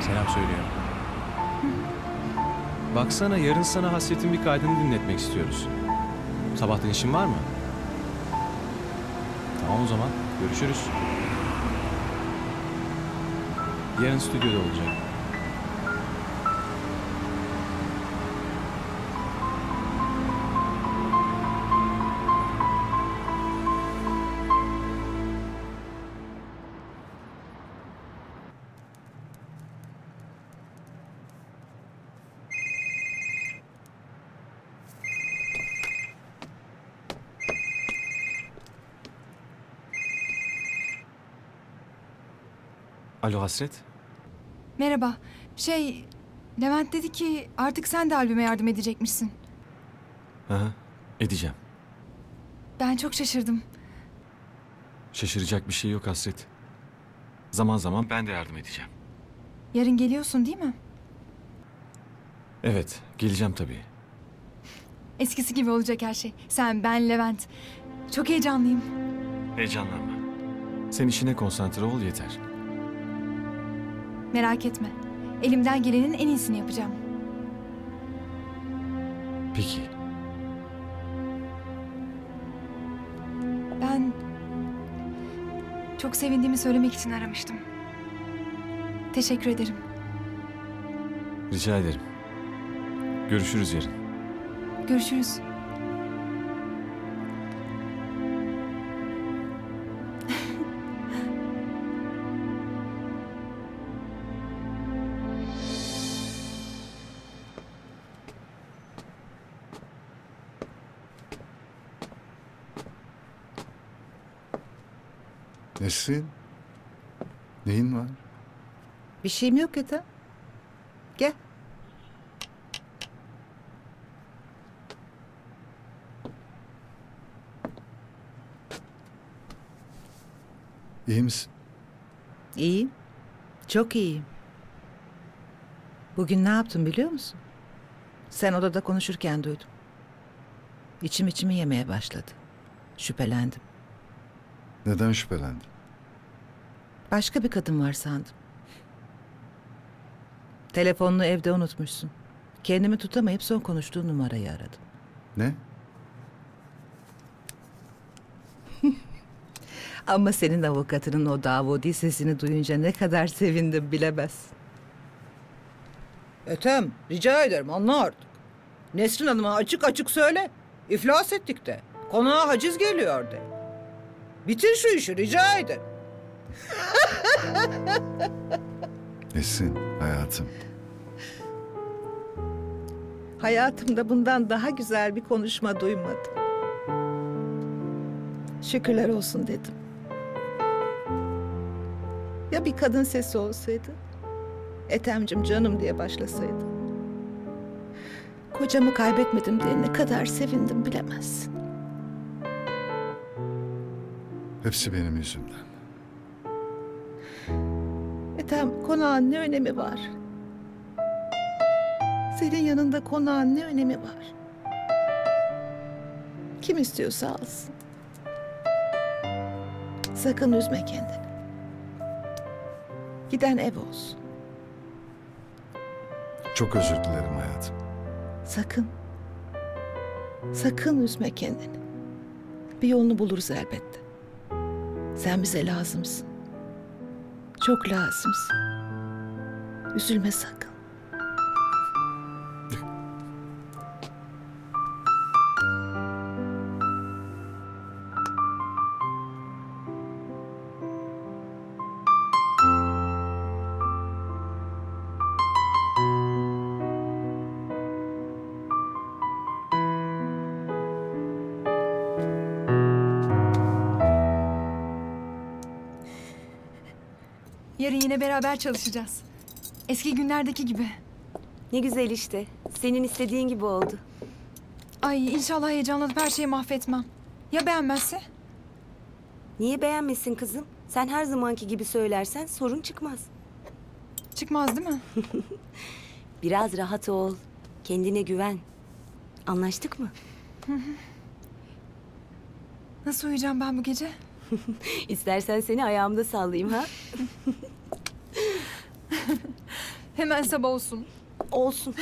Selam söylüyorum. Baksana yarın sana Hasret'in bir kaydını dinletmek istiyoruz. Sabahtan işin var mı? Tamam o zaman görüşürüz. Yarın stüdyoda olacak. Hasret. Merhaba. Şey, Levent dedi ki artık sen de albüme yardım edecekmişsin. Hı. Edeceğim. Ben çok şaşırdım. Şaşıracak bir şey yok Hasret. Zaman zaman ben de yardım edeceğim. Yarın geliyorsun değil mi? Evet, geleceğim tabii. Eskisi gibi olacak her şey. Sen, ben, Levent. Çok heyecanlıyım. Heyecanlanma. Sen işine konsantre ol yeter. Merak etme. Elimden gelenin en iyisini yapacağım. Peki. Ben çok sevindiğimi söylemek için aramıştım. Teşekkür ederim. Rica ederim. Görüşürüz yarın. Görüşürüz. Nesrin? Neyin var? Bir şeyim yok Ethem. Gel. İyi misin? İyiyim. Çok iyiyim. Bugün ne yaptım biliyor musun? Sen odada konuşurken duydum. İçim içimi yemeye başladı. Şüphelendim. Neden şüphelendin? Başka bir kadın var sandım. Telefonunu evde unutmuşsun. Kendimi tutamayıp son konuştuğun numarayı aradım. Ne? Ama senin avukatının o Davudi sesini duyunca ne kadar sevindim bilemezsin. Ethem rica ederim anla artık. Nesrin Hanım'a açık açık söyle. İflas ettik de. Konağa haciz geliyor de. Bitir şu işi rica ederim. Nesrin, hayatım. Hayatımda bundan daha güzel bir konuşma duymadım. Şükürler olsun dedim. Ya bir kadın sesi olsaydı? Ethem'cim canım diye başlasaydı. Kocamı kaybetmedim diye ne kadar sevindim bilemezsin. Hepsi benim yüzümden. Ethem konağın ne önemi var? Senin yanında konağın ne önemi var? Kim istiyorsa alsın. Sakın üzme kendini. Giden ev olsun. Çok özür dilerim hayatım. Sakın. Sakın üzme kendini. Bir yolunu buluruz elbette. Sen bize lazımsın. Çok lazımsın. Üzülme sakın. Yine beraber çalışacağız. Eski günlerdeki gibi. Ne güzel işte. Senin istediğin gibi oldu. Ay inşallah heyecanlanıp her şeyi mahvetmem. Ya beğenmezse? Niye beğenmesin kızım? Sen her zamanki gibi söylersen sorun çıkmaz. Çıkmaz değil mi? Biraz rahat ol. Kendine güven. Anlaştık mı? Nasıl uyuyacağım ben bu gece? İstersen seni ayağımda sallayayım ha? Hemen sabah olsun. Olsun.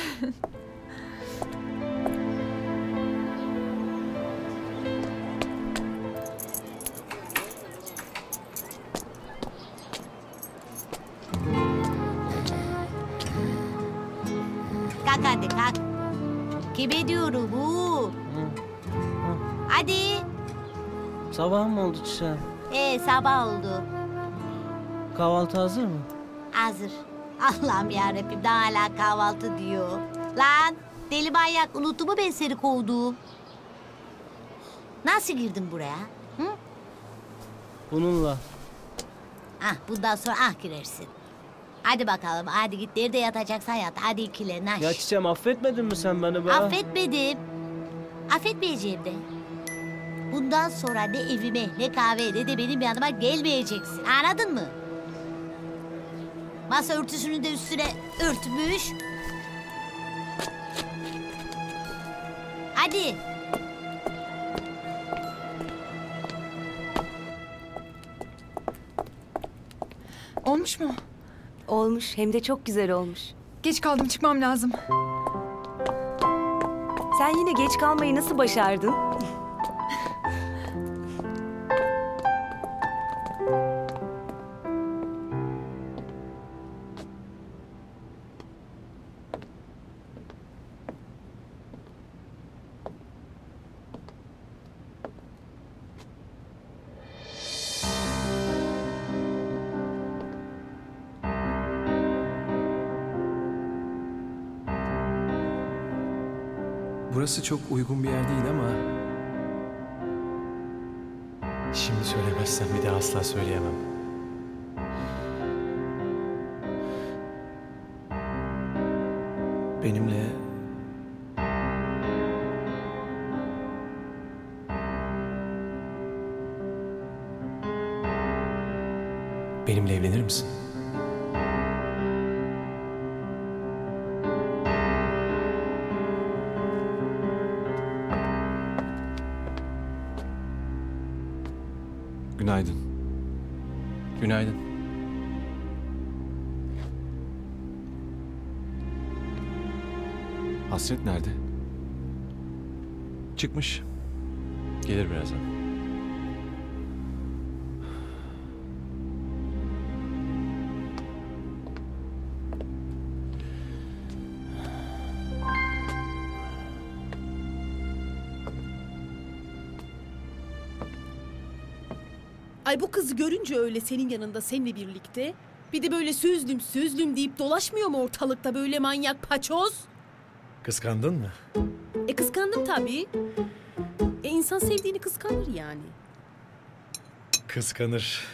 Kalk hadi kalk. Kime diyorum bu? Hadi. Sabah mı oldu Çiçeğim? Ee, sabah oldu. Kahvaltı hazır mı? Hazır. Allah'ım yarabbim daha hala kahvaltı diyor. Lan deli manyak unuttu mu ben seni kovduğum? Nasıl girdin buraya? Hı? Bununla. Ah bundan sonra ah girersin. Hadi bakalım hadi git nerede yatacaksan yat. Hadi ikilerin aç. Ya çiçeğim affetmedin mi sen beni be? Affetmedim. Affetmeyeceğim de. Bundan sonra ne evime ne kahveye ne de benim yanıma gelmeyeceksin. Anladın mı? Masa örtüsünü de üstüne örtmüş. Hadi. Olmuş mu? Olmuş hem de çok güzel olmuş. Geç kaldım çıkmam lazım. Sen yine geç kalmayı nasıl başardın? Burası çok uygun bir yer değil ama... Şimdi söylemezsem bir daha asla söyleyemem. Benimle... Benimle evlenir misin? Hasret nerede? Çıkmış. Gelir birazdan. Ay bu kızı görünce öyle senin yanında seninle birlikte. Bir de böyle sözlüm sözlüm deyip dolaşmıyor mu ortalıkta böyle manyak paçoz? Kıskandın mı? E kıskandım tabii. E insan sevdiğini kıskanır yani. Kıskanır.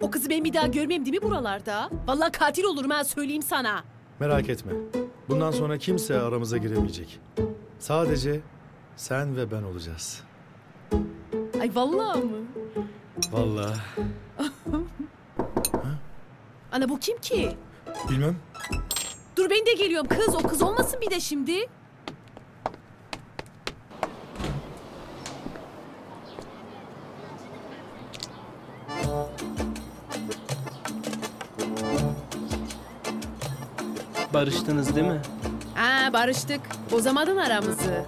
O kızı ben bir daha görmem değil mi buralarda? Vallahi katil olurum ha söyleyeyim sana. Merak etme. Bundan sonra kimse aramıza giremeyecek. Sadece sen ve ben olacağız. Ay vallahi mı? Vallahi. Ana bu kim ki? Bilmem. Dur ben de geliyorum kız. O kız olmasın bir de şimdi. Barıştınız değil mi? Ha barıştık. Bozamadın aramızı.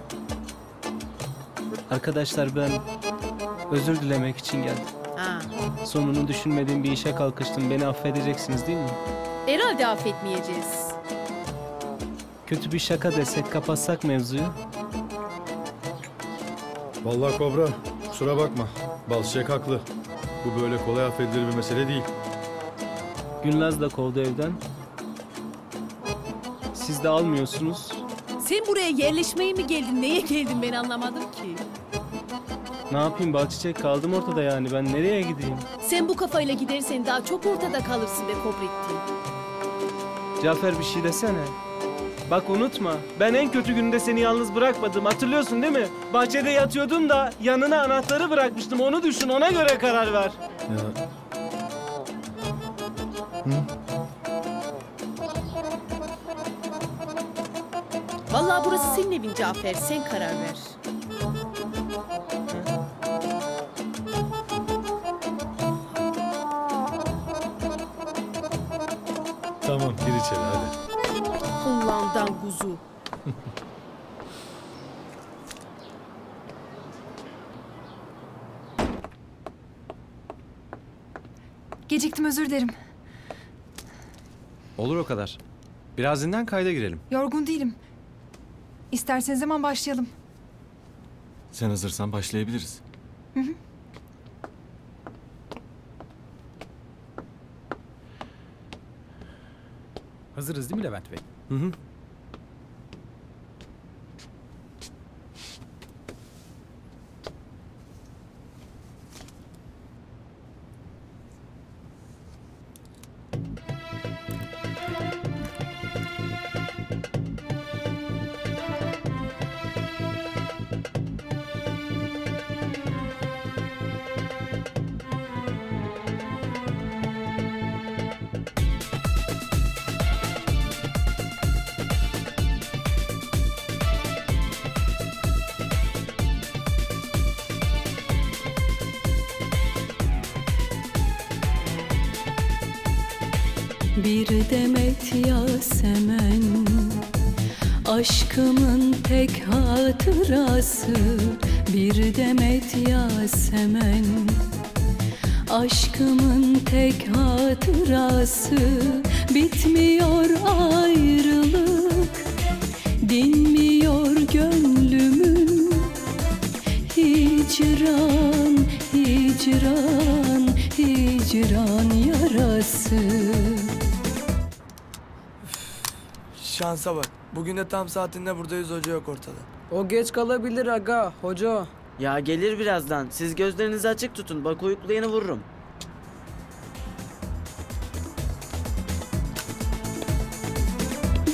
Arkadaşlar ben özür dilemek için geldim. Ha. Sonunu düşünmediğim bir işe kalkıştım. Beni affedeceksiniz değil mi? Herhalde affetmeyeceğiz. Kötü bir şaka desek kapatsak mevzuyu. Vallahi Kobra kusura bakma. Balçık haklı. Bu böyle kolay affedilir bir mesele değil. Gülnaz da kovdu evden. Siz de almıyorsunuz. Sen buraya yerleşmeye mi geldin? Neye geldin ben anlamadım ki. Ne yapayım Bahçiçek kaldım ortada yani. Ben nereye gideyim? Sen bu kafayla gidersen daha çok ortada kalırsın be Kobrettin. Cafer bir şey desene. Bak unutma. Ben en kötü gününde seni yalnız bırakmadım. Hatırlıyorsun değil mi? Bahçede yatıyordun da yanına anahtarı bırakmıştım. Onu düşün. Ona göre karar ver. Ya. Vallahi burası senin evin Cafer. Sen karar ver. Kuzu. Geciktim özür dilerim. Olur o kadar. Biraz dinlen kayda girelim. Yorgun değilim. İsterseniz hemen başlayalım. Sen hazırsan başlayabiliriz. Hı hı. Hazırız değil mi Levent Bey? Hı hı. Tek hatırası bir demet yasemen. Aşkımın tek hatırası bitmiyor ayrılık. Dinmiyor gönlümün hicran, hicran, hicran yarası Şansa bak. Bugün de tam saatinde buradayız hoca yok ortada. O geç kalabilir aga hoca. Ya gelir birazdan. Siz gözlerinizi açık tutun. Bak uyuklayanı vururum.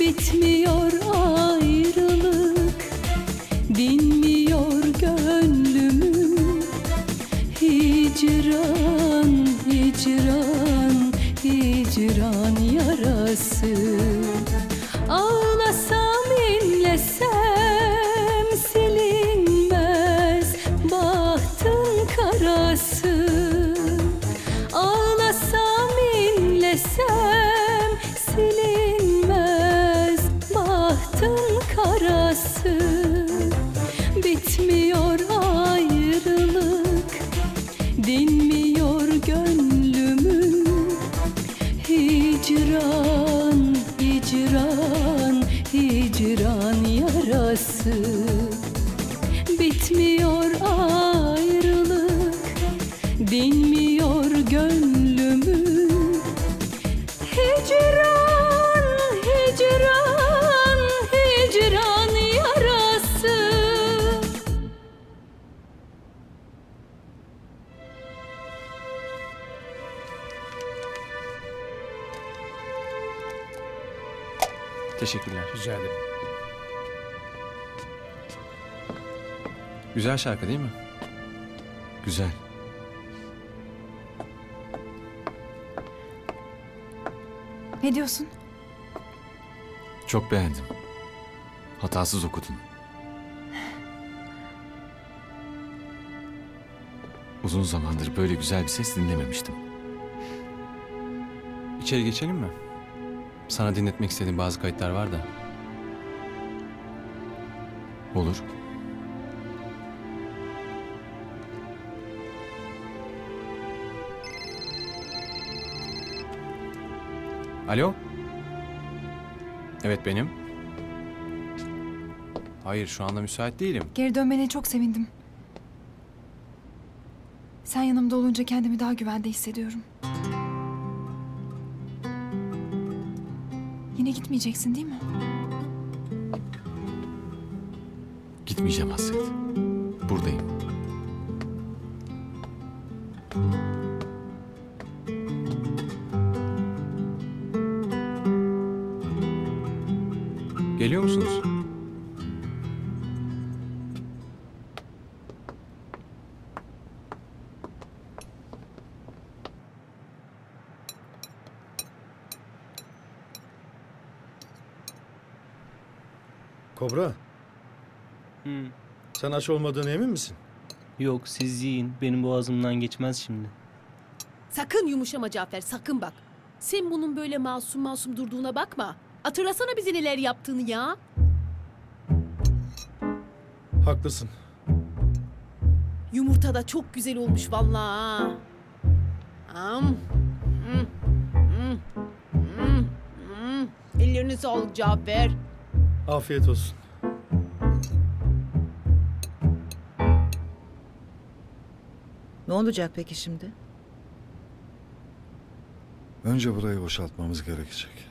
Bitmiyor ayrılık Dinmiyor gönlümün Hicran, hicran, hicran yarası Ağlasam inlesem Güzel şarkı değil mi? Güzel. Ne diyorsun? Çok beğendim. Hatasız okudun. Uzun zamandır böyle güzel bir ses dinlememiştim. İçeri geçelim mi? Sana dinletmek istediğim bazı kayıtlar var da. Olur. Alo? Evet benim. Hayır şu anda müsait değilim. Geri dönmene çok sevindim. Sen yanımda olunca kendimi daha güvende hissediyorum. Yine gitmeyeceksin değil mi? Gitmeyeceğim Hasret. Buradayım. Geliyor musunuz? Kobra. Sen aç olmadığını emin misin? Yok siz yiyin. Benim boğazımdan geçmez şimdi. Sakın yumuşama Cafer sakın bak. Sen bunun böyle masum masum durduğuna bakma. Hatırlasana bize neler yaptığını ya. Haklısın. Yumurta da çok güzel olmuş vallahi. ha. Am. Hmm. Hmm. Hmm. Hmm. Ellerine sağlık Cafer. Afiyet olsun. Ne olacak peki şimdi? Önce burayı boşaltmamız gerekecek.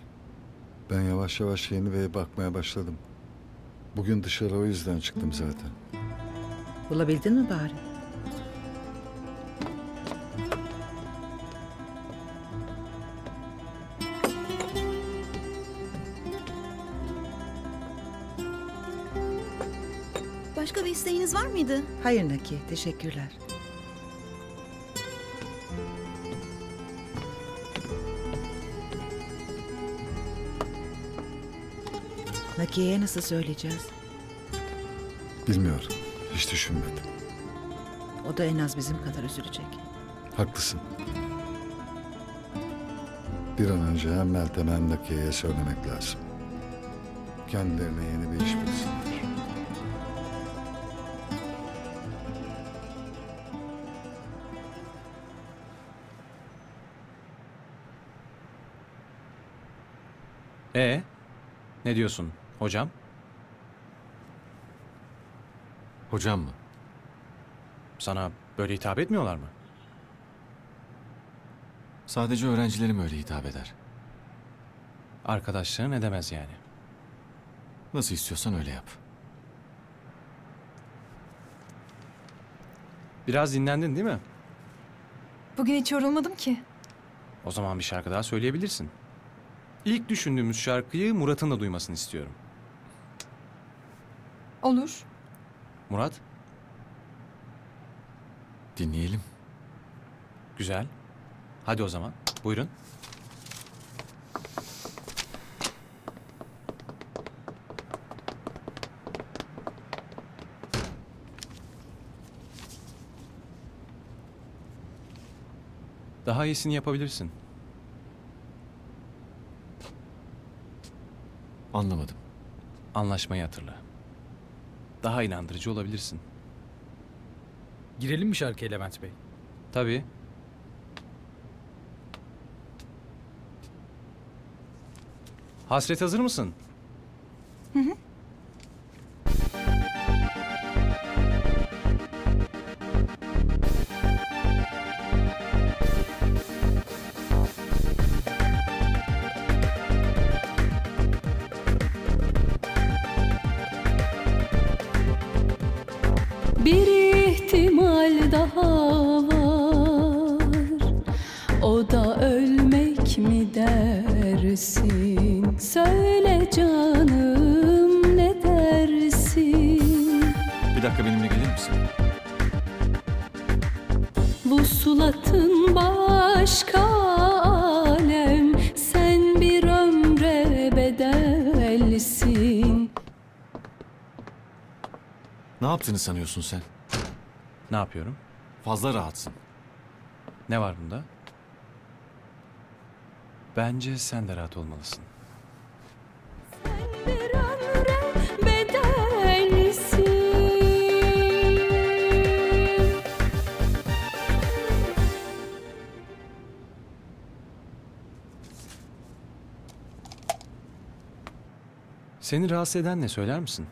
Ben yavaş yavaş yeni ev bakmaya başladım. Bugün dışarı o yüzden çıktım zaten. Bulabildin mi bari? Başka bir isteğiniz var mıydı? Hayır Naki, teşekkürler. Nakiye'ye nasıl söyleyeceğiz? Bilmiyorum. Hiç düşünmedim. O da en az bizim kadar üzülecek. Haklısın. Bir an önce hem Meltem hem Nakiye'ye söylemek lazım. Kendilerine yeni bir iş bulsunlar. E ne diyorsun hocam? Hocam mı? Sana böyle hitap etmiyorlar mı? Sadece öğrencilerim öyle hitap eder. Arkadaşların edemez yani. Nasıl istiyorsan öyle yap. Biraz dinlendin değil mi? Bugün hiç yorulmadım ki. O zaman bir şarkı daha söyleyebilirsin. İlk düşündüğümüz şarkıyı Murat'ın da duymasını istiyorum. Olur. Murat, Dinleyelim. güzel. Hadi o zaman. Buyurun. Daha iyisini yapabilirsin. Anlamadım. Anlaşmayı hatırla. Daha inandırıcı olabilirsin. Girelim mi şarkıya Levent Bey? Tabii. Hasret hazır mısın? Yaptığını sanıyorsun sen? Ne yapıyorum? Fazla rahatsın. Ne var bunda? Bence sen de rahat olmalısın. Seni rahatsız eden ne söyler misin?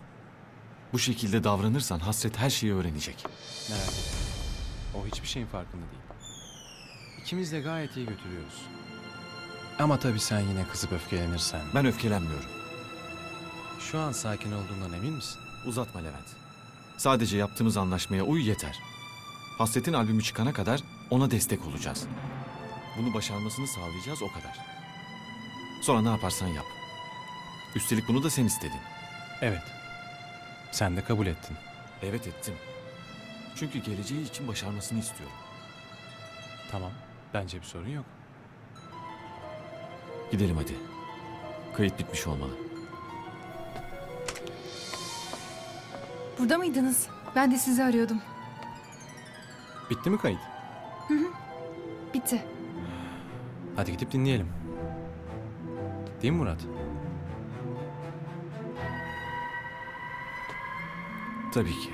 Bu şekilde davranırsan hasret her şeyi öğrenecek. Merak etme. O hiçbir şeyin farkında değil. İkimiz de gayet iyi götürüyoruz. Ama tabii sen yine kızıp öfkelenirsen. Ben öfkelenmiyorum. Şu an sakin olduğundan emin misin? Uzatma Levent. Sadece yaptığımız anlaşmaya uy yeter. Hasret'in albümü çıkana kadar ona destek olacağız. Bunu başarmasını sağlayacağız o kadar. Sonra ne yaparsan yap. Üstelik bunu da sen istedin. Evet. Sen de kabul ettin. Evet ettim. Çünkü geleceği için başarmasını istiyorum. Tamam. Bence bir sorun yok. Gidelim hadi. Kayıt bitmiş olmalı. Burada mıydınız? Ben de sizi arıyordum. Bitti mi kayıt? Hı hı. Bitti. Hadi gidip dinleyelim. Değil mi Murat? Tabii ki.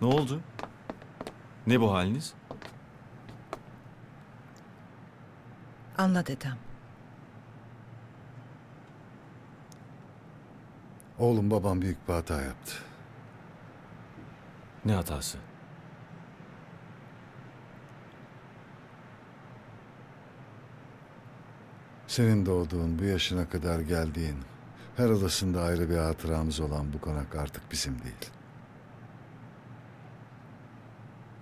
Ne oldu? Ne bu haliniz? Anla dedem. Oğlum babam büyük bir hata yaptı. Ne hatası? Senin doğduğun, bu yaşına kadar geldiğin, her odasında ayrı bir hatıramız olan bu konak artık bizim değil.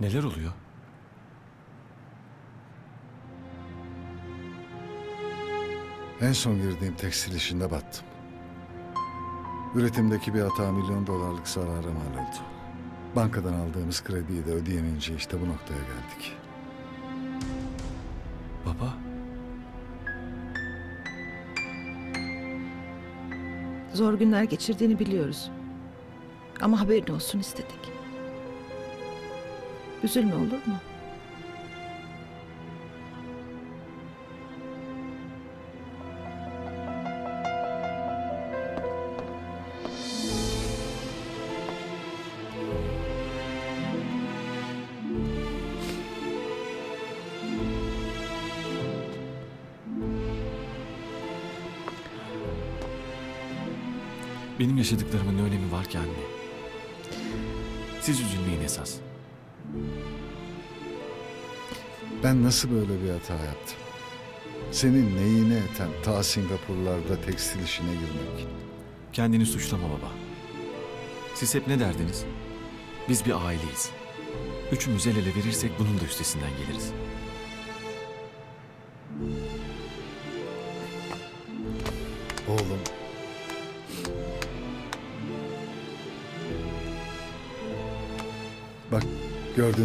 Neler oluyor? En son girdiğim tekstil işinde battım. Üretimdeki bir hata milyon dolarlık zarara mal oldu. Bankadan aldığımız krediyi de ödeyemeyince işte bu noktaya geldik. Baba, Zor günler geçirdiğini biliyoruz. Ama haberin olsun istedik. Üzülme olur mu? Benim yaşadıklarımın ne önemi var ki anne? Siz üzülmeyin esas. Ben nasıl böyle bir hata yaptım? Senin neyine eten ta Singapurlarda tekstil işine girmek? Kendini suçlama baba. Siz hep ne derdiniz? Biz bir aileyiz. Üçümüz el ele verirsek bunun da üstesinden geliriz.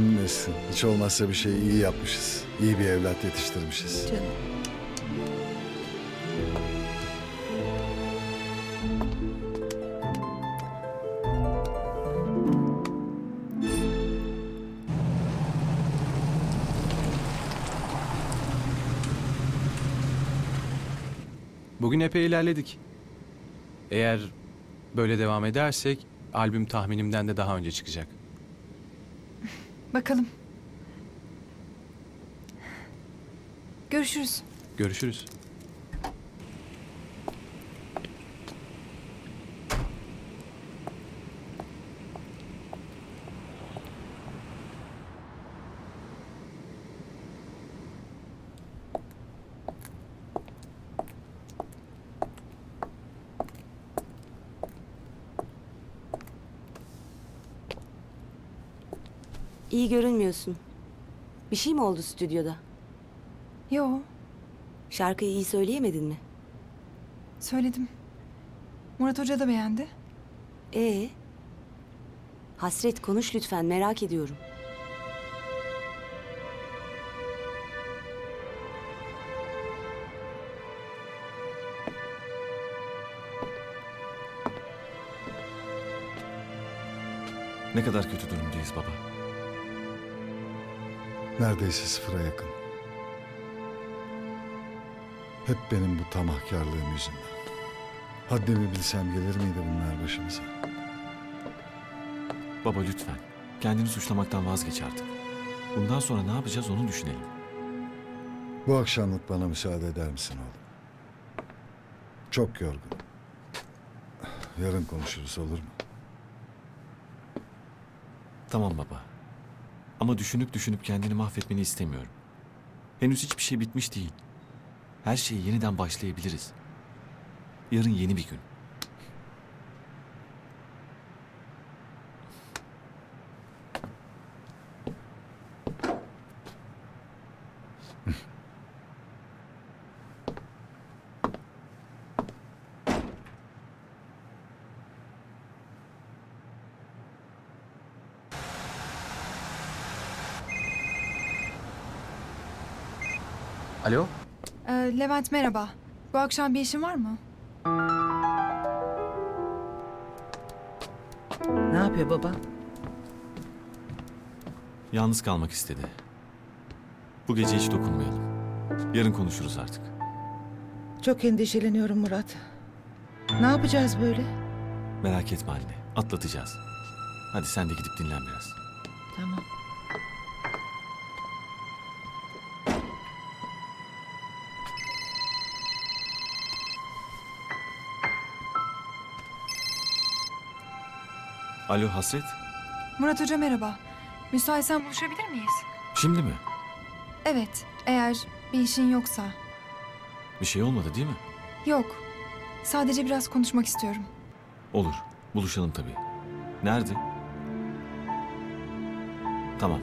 Mü Nesrin? Hiç olmazsa bir şey iyi yapmışız. İyi bir evlat yetiştirmişiz. Canım. Bugün epey ilerledik. Eğer böyle devam edersek albüm tahminimden de daha önce çıkacak. Bakalım. Görüşürüz. Görüşürüz. İyi görünmüyorsun. Bir şey mi oldu stüdyoda? Yo, Şarkıyı iyi söyleyemedin mi? söyledim. Murat Hoca da beğendi. Ee? Hasret konuş lütfen merak ediyorum. Ne kadar kötü durumdayız baba. Neredeyse sıfıra yakın. Hep benim bu tamahkarlığım yüzünden. Haddimi bilsem gelir miydi bunlar başımıza? Baba lütfen. Kendini suçlamaktan vazgeç artık. Bundan sonra ne yapacağız onu düşünelim. Bu akşamlık bana müsaade eder misin oğlum? Çok yorgun. Yarın konuşuruz olur mu? Tamam baba. Ama düşünüp düşünüp kendini mahvetmeni istemiyorum. Henüz hiçbir şey bitmiş değil. Her şeye yeniden başlayabiliriz. Yarın yeni bir gün. Levent merhaba. Bu akşam bir işin var mı? Ne yapıyor baba? Yalnız kalmak istedi. Bu gece hiç dokunmayalım. Yarın konuşuruz artık. Çok endişeleniyorum Murat. Ne yapacağız böyle? Merak etme anne. Atlatacağız. Hadi sen de gidip dinlen biraz. Tamam. Alo Hasret. Murat Hoca merhaba. Müsaitsen buluşabilir miyiz? Şimdi mi? Evet, eğer bir işin yoksa. Bir şey olmadı değil mi? Yok. Sadece biraz konuşmak istiyorum. Olur. Buluşalım tabii. Nerede? Tamam.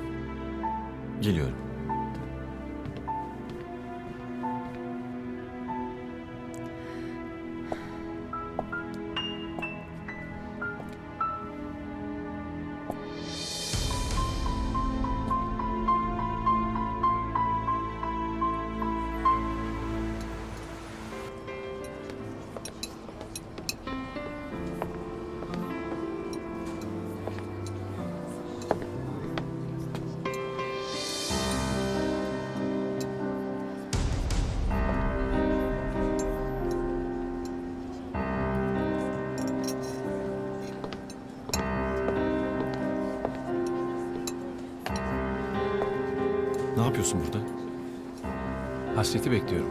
Geliyorum. Bekliyorum.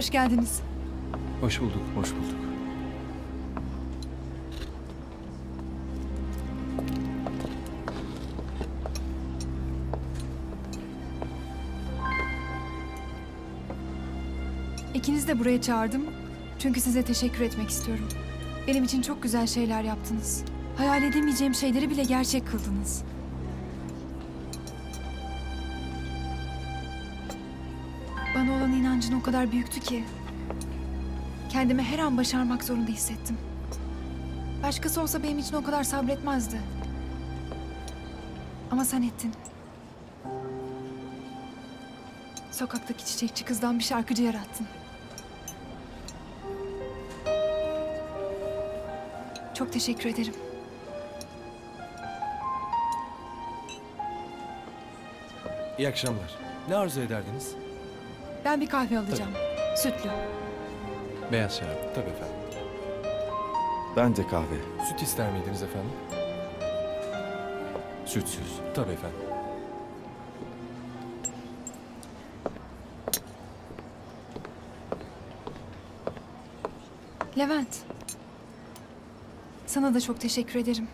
Hoş geldiniz. Hoş bulduk. Hoş bulduk. İkinizi de buraya çağırdım. Çünkü size teşekkür etmek istiyorum. Benim için çok güzel şeyler yaptınız. Hayal edemeyeceğim şeyleri bile gerçek kıldınız. İnancın o kadar büyüktü ki... ...kendimi her an başarmak zorunda hissettim. Başkası olsa benim için o kadar sabretmezdi. Ama sen ettin. Sokaktaki çiçekçi kızdan bir şarkıcı yarattın. Çok teşekkür ederim. İyi akşamlar. Ne arzu ederdiniz? Ben bir kahve alacağım. Sütlü. Beyaz şarap. Tabii efendim. Ben de kahve. Süt ister miydiniz efendim? Sütsüz. Tabii efendim. Levent. Sana da çok teşekkür ederim.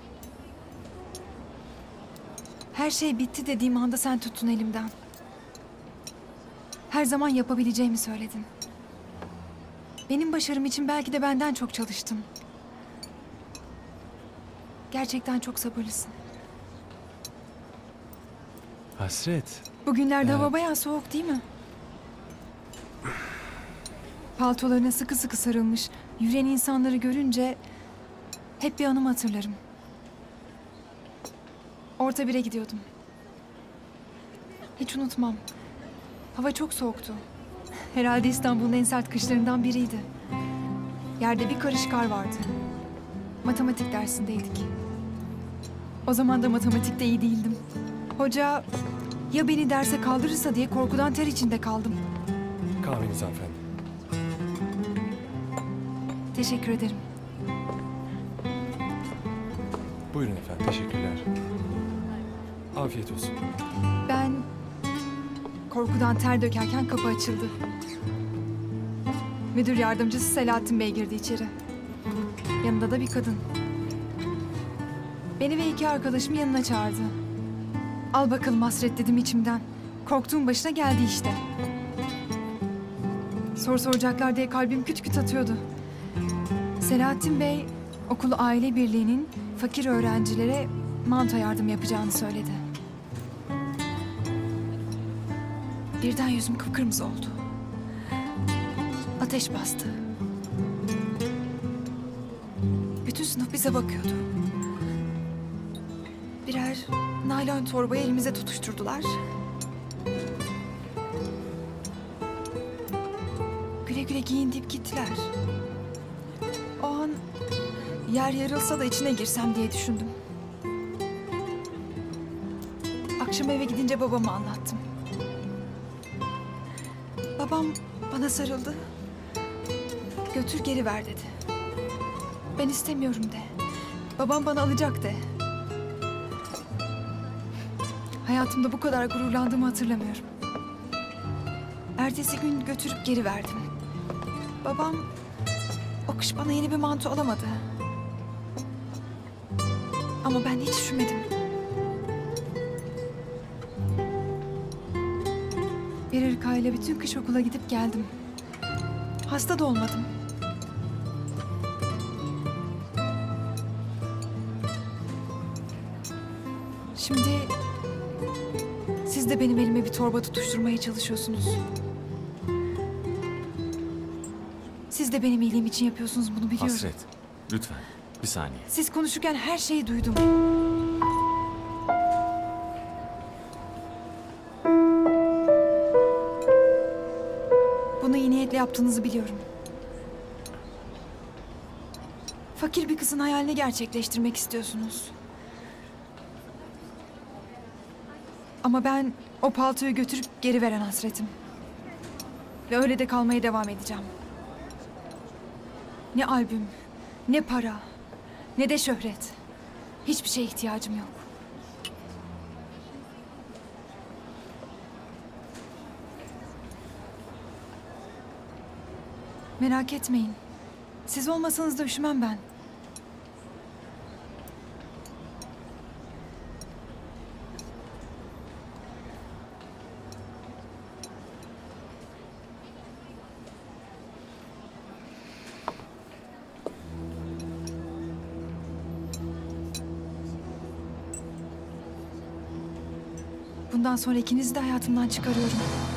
Her şey bitti dediğim anda sen tuttun elimden. Zaman yapabileceğimi söyledin. Benim başarım için belki de benden çok çalıştın. Gerçekten çok sabırlısın. Hasret. Bugünlerde hava bayağı soğuk değil mi? Paltolarına sıkı sıkı sarılmış, yürüyen insanları görünce hep bir anım hatırlarım. Orta bire gidiyordum. Hiç unutmam. Hava çok soğuktu. Herhalde İstanbul'un en sert kışlarından biriydi. Yerde bir karış kar vardı. Matematik dersindeydik. O zaman da matematikte iyi değildim. Hoca ya beni derse kaldırırsa diye korkudan ter içinde kaldım. Kahveniz hanımefendi. Teşekkür ederim. Buyurun efendim. Teşekkürler. Afiyet olsun. Ben korkudan ter dökerken kapı açıldı. Müdür yardımcısı Selahattin Bey girdi içeri. Yanında da bir kadın. Beni ve iki arkadaşımı yanına çağırdı. Al bakalım hasret dedim içimden. Korktuğum başına geldi işte. Soru soracaklar diye kalbim küt küt atıyordu. Selahattin Bey okul aile birliğinin fakir öğrencilere manto yardım yapacağını söyledi. Birden yüzüm kıpkırmızı oldu. Ateş bastı. Bütün sınıf bize bakıyordu. Birer naylon torbayı elimize tutuşturdular. Güle güle giyin deyip gittiler. O an yer yarılsa da içine girsem diye düşündüm. Akşam eve gidince babama anlattım. Bana sarıldı. Götür geri ver dedi. Ben istemiyorum de. Babam bana alacak de. Hayatımda bu kadar gururlandığımı hatırlamıyorum. Ertesi gün götürüp geri verdim. Babam o kış bana yeni bir manto alamadı. Ama ben hiç üşümedim. Bir ırkayla bütün kış okula gidip geldim. Hasta da olmadım. Şimdi siz de benim elime bir torba tutuşturmaya çalışıyorsunuz. Siz de benim iyiliğim için yapıyorsunuz bunu biliyorum. Hasret. Lütfen. Bir saniye. Siz konuşurken her şeyi duydum. Yaptığınızı biliyorum. Fakir bir kızın hayalini gerçekleştirmek istiyorsunuz. Ama ben o paltoyu götürüp geri veren hasretim. Ve öyle de kalmaya devam edeceğim. Ne albüm, ne para, ne de şöhret. Hiçbir şeye ihtiyacım yok. Merak etmeyin. Siz olmasanız da üşümem ben. Bundan sonra ikinizi de hayatımdan çıkarıyorum.